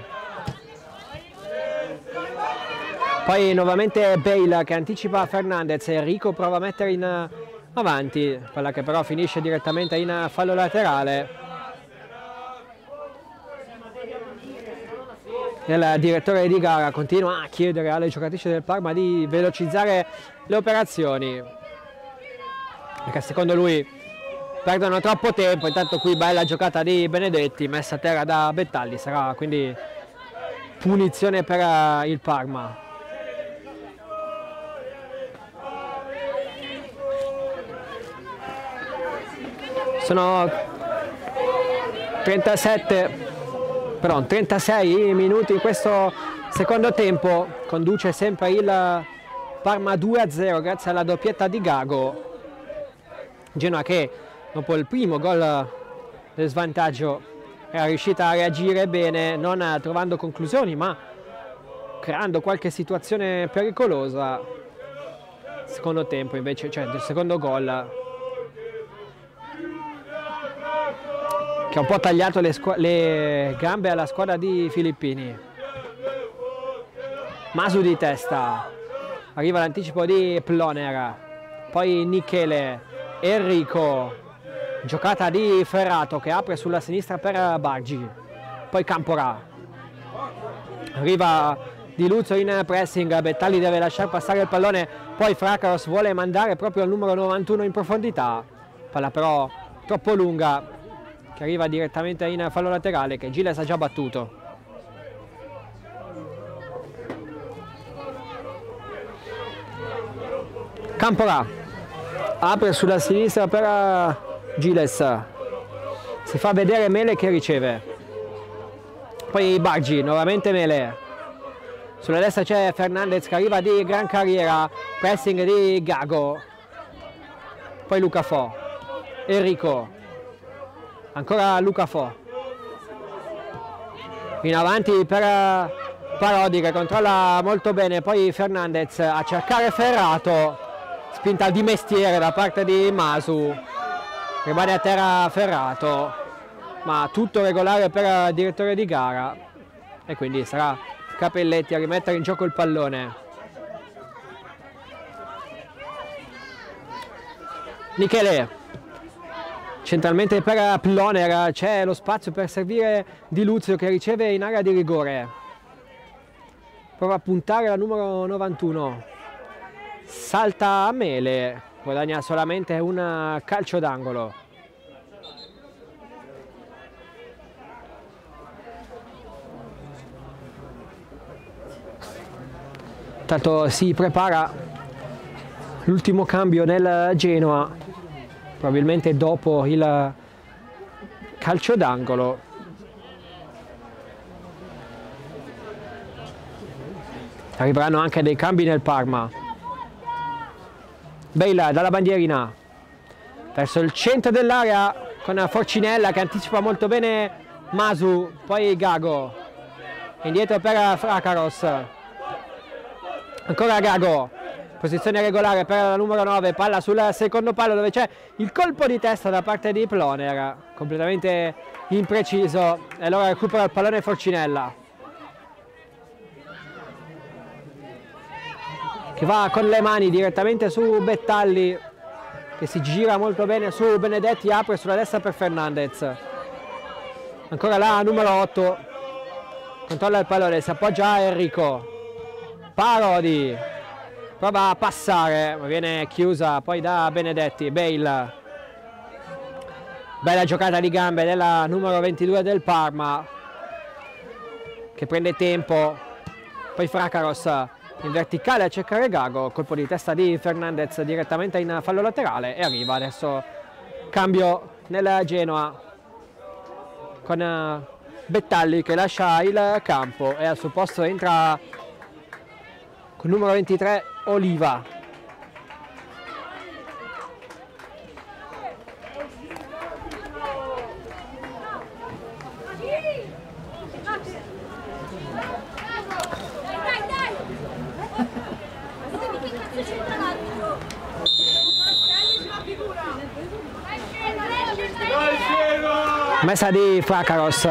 poi nuovamente Bale che anticipa Fernandez, Enrico prova a mettere in avanti, quella che però finisce direttamente in fallo laterale. Il direttore di gara continua a chiedere alle giocatrici del Parma di velocizzare le operazioni perché secondo lui perdono troppo tempo, intanto qui bella giocata di Benedetti, messa a terra da Bettalli, sarà quindi punizione per eh, il Parma. Sono 37, però 36 minuti in questo secondo tempo, conduce sempre il Parma 2-0 grazie alla doppietta di Gago. Genoa che dopo il primo gol del svantaggio era riuscita a reagire bene, non trovando conclusioni, ma creando qualche situazione pericolosa. Secondo tempo invece, cioè il secondo gol che ha un po' tagliato le, le gambe alla squadra di Filippini. Masu di testa, arriva l'anticipo di Ploner, poi Michele, Enrico, giocata di Ferrato che apre sulla sinistra per Bargi, poi Campora, arriva Di Luzzo in pressing, Bettali deve lasciare passare il pallone, poi Fracaros vuole mandare proprio al numero 91 in profondità, palla però troppo lunga che arriva direttamente in fallo laterale che Giles ha già battuto. Campora apre sulla sinistra per eh, Giles. Si fa vedere Mele che riceve. Poi Baggi, nuovamente Mele. Sulla destra c'è Fernandez che arriva di gran carriera. Pressing di Gago. Poi Luca Fo. Enrico. Ancora Luca Fo. In avanti per eh, Parodi che controlla molto bene. Poi Fernandez a cercare Ferrato spinta di mestiere da parte di Masu rimane a terra Ferrato ma tutto regolare per il direttore di gara. E quindi sarà Capelletti a rimettere in gioco il pallone. Michele centralmente per Ploner c'è lo spazio per servire Di Luzio che riceve in area di rigore. Prova a puntare la numero 91 salta a Mele, guadagna solamente un calcio d'angolo. Intanto si prepara l'ultimo cambio nel Genoa, probabilmente dopo il calcio d'angolo. Arriveranno anche dei cambi nel Parma. Bale dalla bandierina. Verso il centro dell'area con Forcinella che anticipa molto bene Masu poi Gago. Indietro per Fracaros ancora Gago. Posizione regolare per la numero 9 palla sul secondo palo dove c'è il colpo di testa da parte di Ploner. Completamente impreciso. E allora recupera il pallone Forcinella che va con le mani direttamente su Bettalli che si gira molto bene su Benedetti apre sulla destra per Fernandez. Ancora là numero 8 controlla il pallone si appoggia a Enrico. Parodi. Prova a passare ma viene chiusa poi da Benedetti Bale. Bella giocata di gambe della numero 22 del Parma che prende tempo. Poi Fracaros in verticale a cercare Gago colpo di testa di Fernandez direttamente in fallo laterale e arriva adesso cambio nella Genoa con eh, Bettalli che lascia il campo e al suo posto entra con numero 23 Oliva. Messa di Fracaros.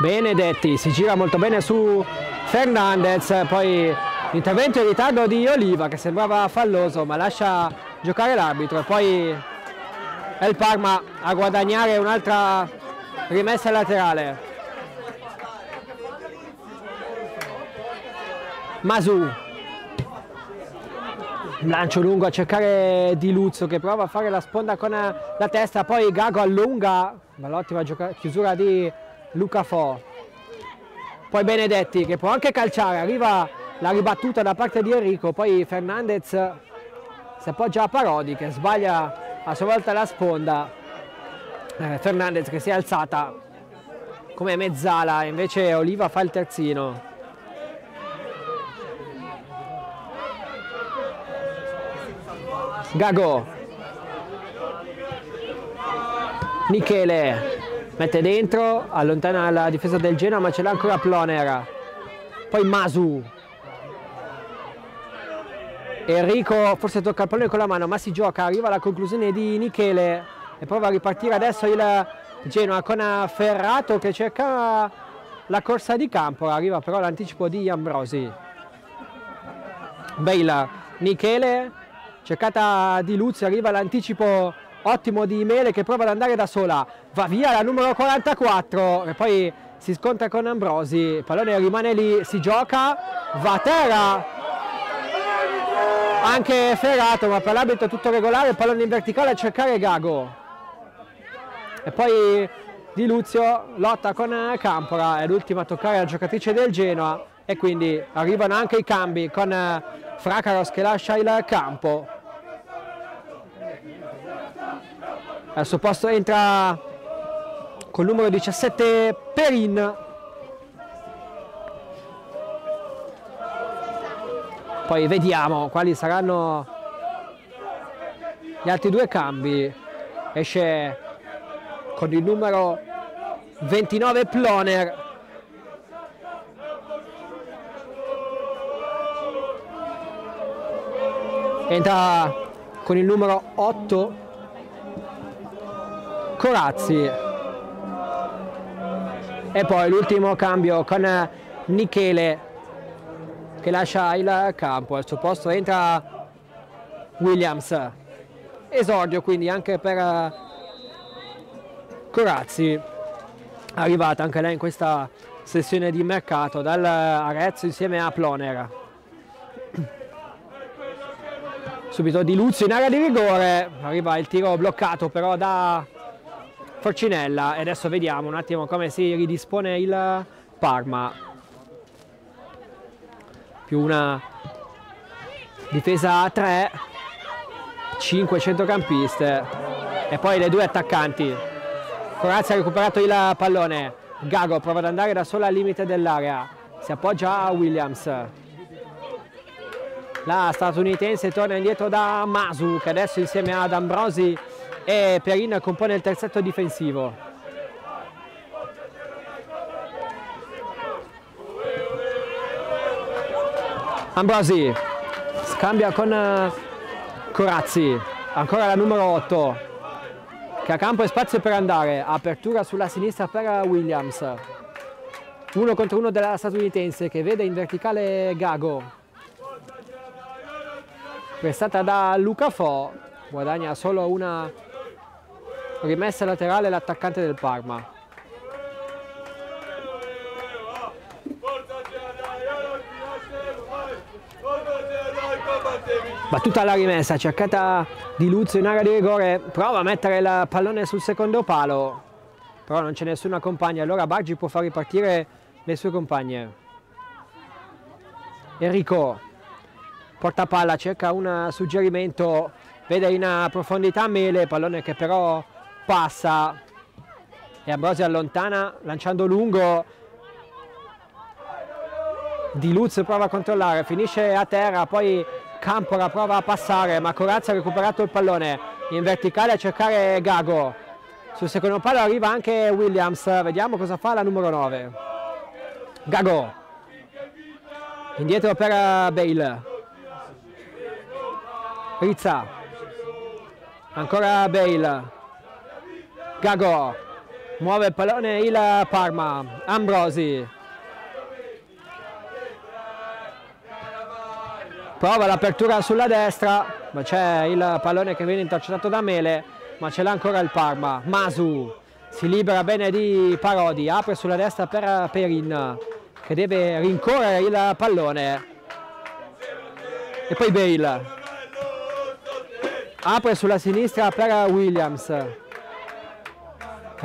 Benedetti si gira molto bene su Fernandez, poi l'intervento in ritardo di Oliva che sembrava falloso ma lascia giocare l'arbitro e poi è il Parma a guadagnare un'altra rimessa laterale. Masu lancio lungo a cercare Di Luzzo che prova a fare la sponda con la testa poi Gago allunga l'ottima chiusura di Luca Fo. Poi Benedetti che può anche calciare arriva la ribattuta da parte di Enrico poi Fernandez si appoggia a Parodi che sbaglia a sua volta la sponda. Eh, Fernandez che si è alzata come mezzala invece Oliva fa il terzino Gago. Michele mette dentro allontana la difesa del Genoa ma ce l'ha ancora Ploner poi Masu. Enrico forse tocca il pallone con la mano ma si gioca arriva alla conclusione di Michele e prova a ripartire adesso il Genoa con Ferrato che cerca la corsa di campo. Arriva però l'anticipo di Ambrosi. Bale Michele cercata di Luzzi, arriva l'anticipo ottimo di Mele che prova ad andare da sola, va via la numero 44 e poi si scontra con Ambrosi, il pallone rimane lì, si gioca, va a terra, anche Ferrato ma per l'abito tutto regolare, il pallone in verticale a cercare Gago. E poi Di Luzio lotta con Campora, è l'ultima a toccare la giocatrice del Genoa. E quindi arrivano anche i cambi con Fracaros che lascia il campo al suo posto entra col numero 17 Perin. Poi vediamo quali saranno gli altri due cambi. Esce con il numero 29 Ploner. Entra con il numero 8 Corazzi. E poi l'ultimo cambio con Michele che lascia il campo. Al suo posto entra Williams. Esordio quindi anche per Corazzi. Arrivata anche lei in questa sessione di mercato dal Arezzo insieme a Ploner. Subito Di Luzio in area di rigore. Arriva il tiro bloccato però da Forcinella e adesso vediamo un attimo come si ridispone il Parma. Più una difesa a 3 5 centrocampiste e poi le due attaccanti. Corazzi ha recuperato il pallone. Gago prova ad andare da sola al limite dell'area. Si appoggia a Williams. La statunitense torna indietro da Masu che adesso insieme ad Ambrosi e Perin compone il terzetto difensivo. Ambrosi scambia con eh, Corazzi, ancora la numero 8 che ha campo e spazio per andare, apertura sulla sinistra per Williams. Uno contro uno della statunitense che vede in verticale Gago prestata da Luca Fo, guadagna solo una rimessa laterale l'attaccante del Parma. Battuta alla rimessa, cercata di Luzio in area di rigore, prova a mettere il pallone sul secondo palo, però non c'è nessuna compagna, allora Bargi può far ripartire le sue compagne. Enrico porta palla, cerca un suggerimento, vede in profondità Mele, pallone che però passa e Ambrosi allontana lanciando lungo Di Luz prova a controllare, finisce a terra, poi Campora prova a passare, ma Corazza ha recuperato il pallone in verticale a cercare Gago. Sul secondo palo arriva anche Williams, vediamo cosa fa la numero 9. Gago, indietro per Bale. Rizza, ancora Bale, Gago, muove il pallone il Parma, Ambrosi, prova l'apertura sulla destra, ma c'è il pallone che viene intercettato da Mele, ma ce l'ha ancora il Parma, Masu, si libera bene di Parodi, apre sulla destra per Perin, che deve rincorrere il pallone, e poi Bale, apre sulla sinistra per Williams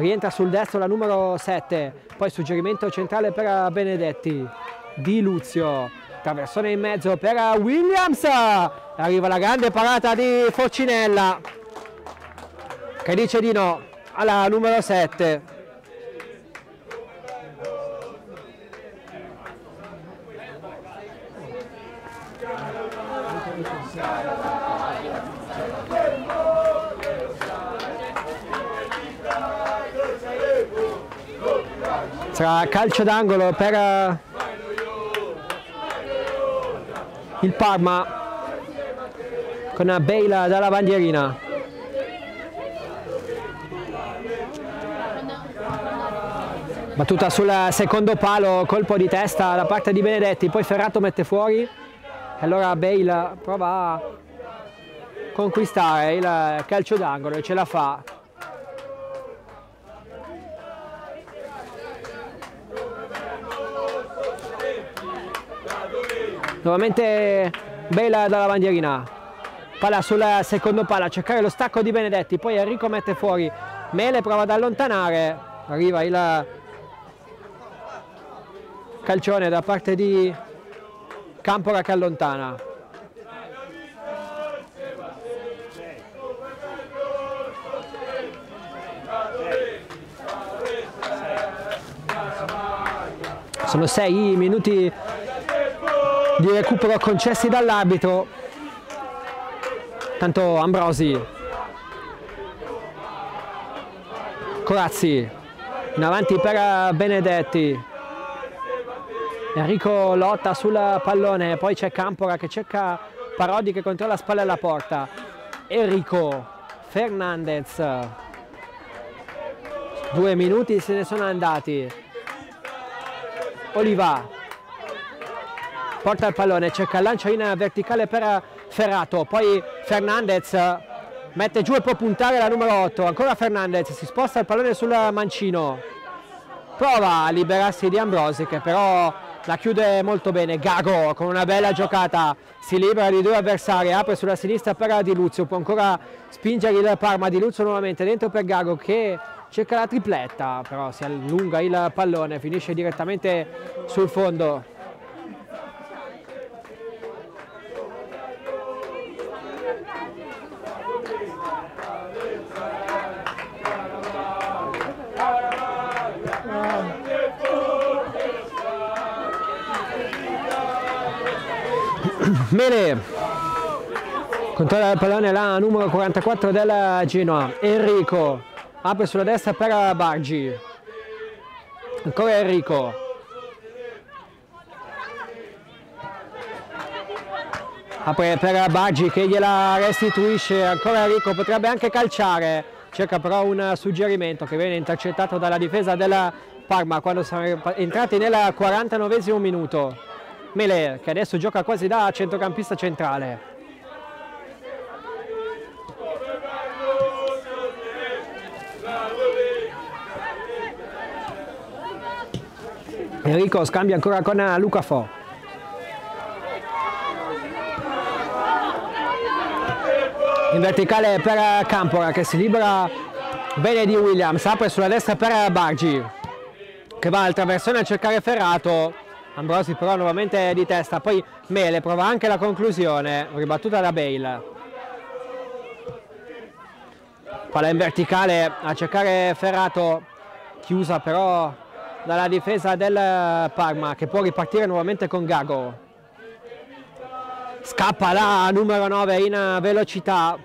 rientra sul destro la numero 7 poi suggerimento centrale per Benedetti. Di Luzio. Traversone in mezzo per Williams. Arriva la grande parata di Foccinella. Che dice di no alla numero 7 sarà calcio d'angolo per eh, il Parma con Bale dalla bandierina. Battuta sul secondo palo colpo di testa da parte di Benedetti poi Ferrato mette fuori. E allora Bale prova a conquistare il calcio d'angolo e ce la fa nuovamente Bela dalla bandierina. Palla sul secondo palla a cercare lo stacco di Benedetti poi Enrico mette fuori. Mele prova ad allontanare. Arriva il calcione da parte di Campora che allontana. Sono sei minuti di recupero concessi dall'arbitro. Tanto Ambrosi. Corazzi. In avanti per Benedetti. Enrico lotta sul pallone poi c'è Campora che cerca Parodi che controlla spalle alla porta. Enrico Fernandez. Due minuti se ne sono andati. Oliva porta il pallone, cerca il lancio in verticale per Ferrato, poi Fernandez mette giù e può puntare la numero 8, ancora Fernandez, si sposta il pallone sul mancino, prova a liberarsi di Ambrosi che però la chiude molto bene, Gago con una bella giocata, si libera di due avversari, apre sulla sinistra per Di Luzio, può ancora spingere il Parma, Di Luzio nuovamente dentro per Gago che cerca la tripletta, però si allunga il pallone, finisce direttamente sul fondo. <clears throat> Mele controlla il pallone la numero 44 della Genoa. Enrico apre sulla destra per Bargi. Ancora Enrico. Apre per Baggi che gliela restituisce. Ancora Enrico potrebbe anche calciare. Cerca però un suggerimento che viene intercettato dalla difesa della Parma quando sono entrati nel 49 minuto Mele che adesso gioca quasi da centrocampista centrale. Enrico scambia ancora con Luca Fo. In verticale per Campora che si libera bene di Williams apre sulla destra per Bargi che va al traversone a cercare Ferrato Ambrosi però nuovamente di testa poi Mele prova anche la conclusione ribattuta da Bale. Palla in verticale a cercare Ferrato chiusa però dalla difesa del Parma che può ripartire nuovamente con Gago. Scappa la numero 9 in velocità.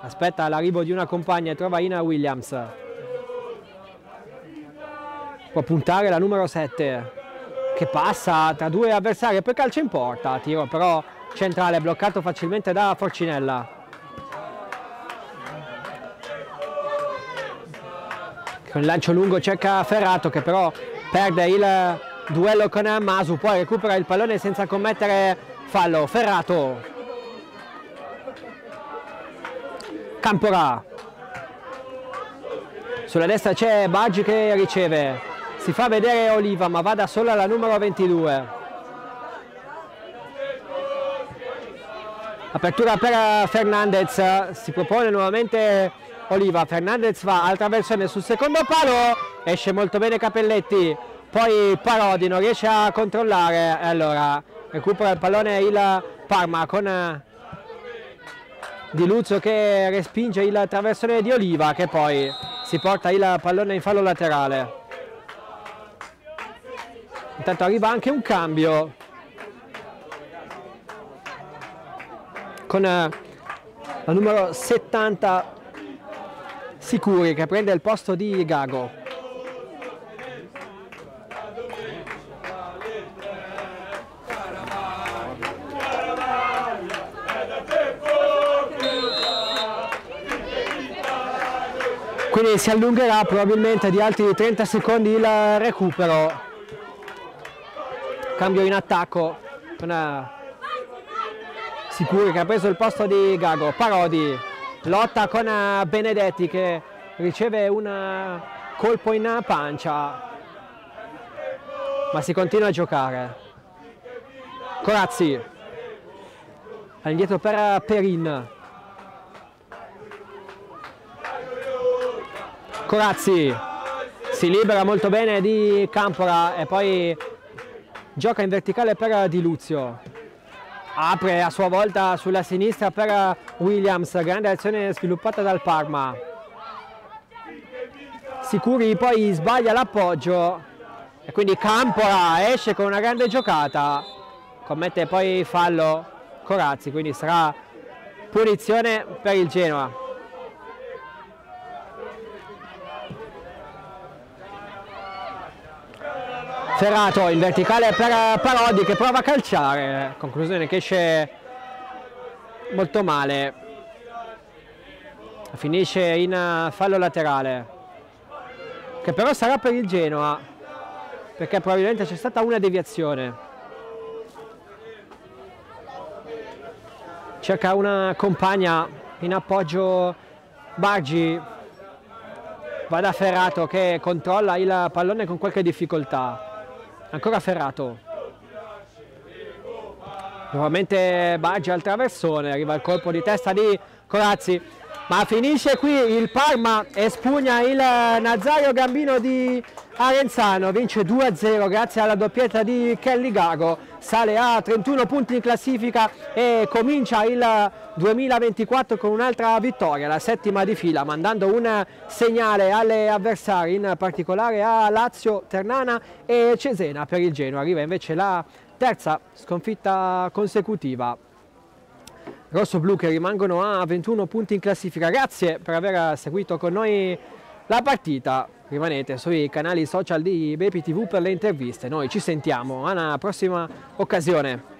Aspetta l'arrivo di una compagna e trova Ina Williams. Può puntare la numero 7 che passa tra due avversari e poi calcia in porta tiro però centrale bloccato facilmente da Forcinella. Con il lancio lungo cerca Ferrato che però perde il duello con Masu poi recupera il pallone senza commettere fallo. Ferrato. Campora sulla destra c'è Baggi che riceve si fa vedere Oliva ma va da sola la numero 22 apertura per Fernandez. Si propone nuovamente Oliva. Fernandez va al traversone sul secondo palo. Esce molto bene Capelletti. Poi Parodi non riesce a controllare. Allora recupera il pallone il Parma con eh, Di Luzzo che respinge il traversone di Oliva che poi si porta il pallone in fallo laterale intanto arriva anche un cambio. Con eh, la numero 70 Sicuri che prende il posto di Gago. Quindi si allungherà probabilmente di altri 30 secondi il recupero cambio in attacco. Eh, Sicuri che ha preso il posto di Gago. Parodi. Lotta con eh, Benedetti che riceve un eh, colpo in pancia. Ma si continua a giocare. Corazzi. All'indietro per Perin. Corazzi. Si libera molto bene di Campora e poi gioca in verticale per Di Luzio. Apre a sua volta sulla sinistra per Williams. Grande azione sviluppata dal Parma. Sicuri poi sbaglia l'appoggio. E quindi Campora esce con una grande giocata. Commette poi fallo Corazzi quindi sarà punizione per il Genoa Ferrato in verticale per Parodi che prova a calciare, conclusione che esce molto male, finisce in fallo laterale, che però sarà per il Genoa, perché probabilmente c'è stata una deviazione. Cerca una compagna in appoggio Bargi, va da Ferrato che controlla il pallone con qualche difficoltà ancora Ferrato. Nuovamente Baggi al traversone arriva il colpo di testa di Corazzi ma finisce qui il Parma espugna il Nazario Gambino di Arenzano vince 2-0 grazie alla doppietta di Kelly Gago sale a 31 punti in classifica e comincia il 2024 con un'altra vittoria, la settima di fila, mandando un segnale alle avversari, in particolare a Lazio, Ternana e Cesena per il Genoa. Arriva invece la terza sconfitta consecutiva rosso-blu che rimangono a 21 punti in classifica. Grazie per aver seguito con noi la partita. Rimanete sui canali social di Bepi TV per le interviste. Noi ci sentiamo a una prossima occasione.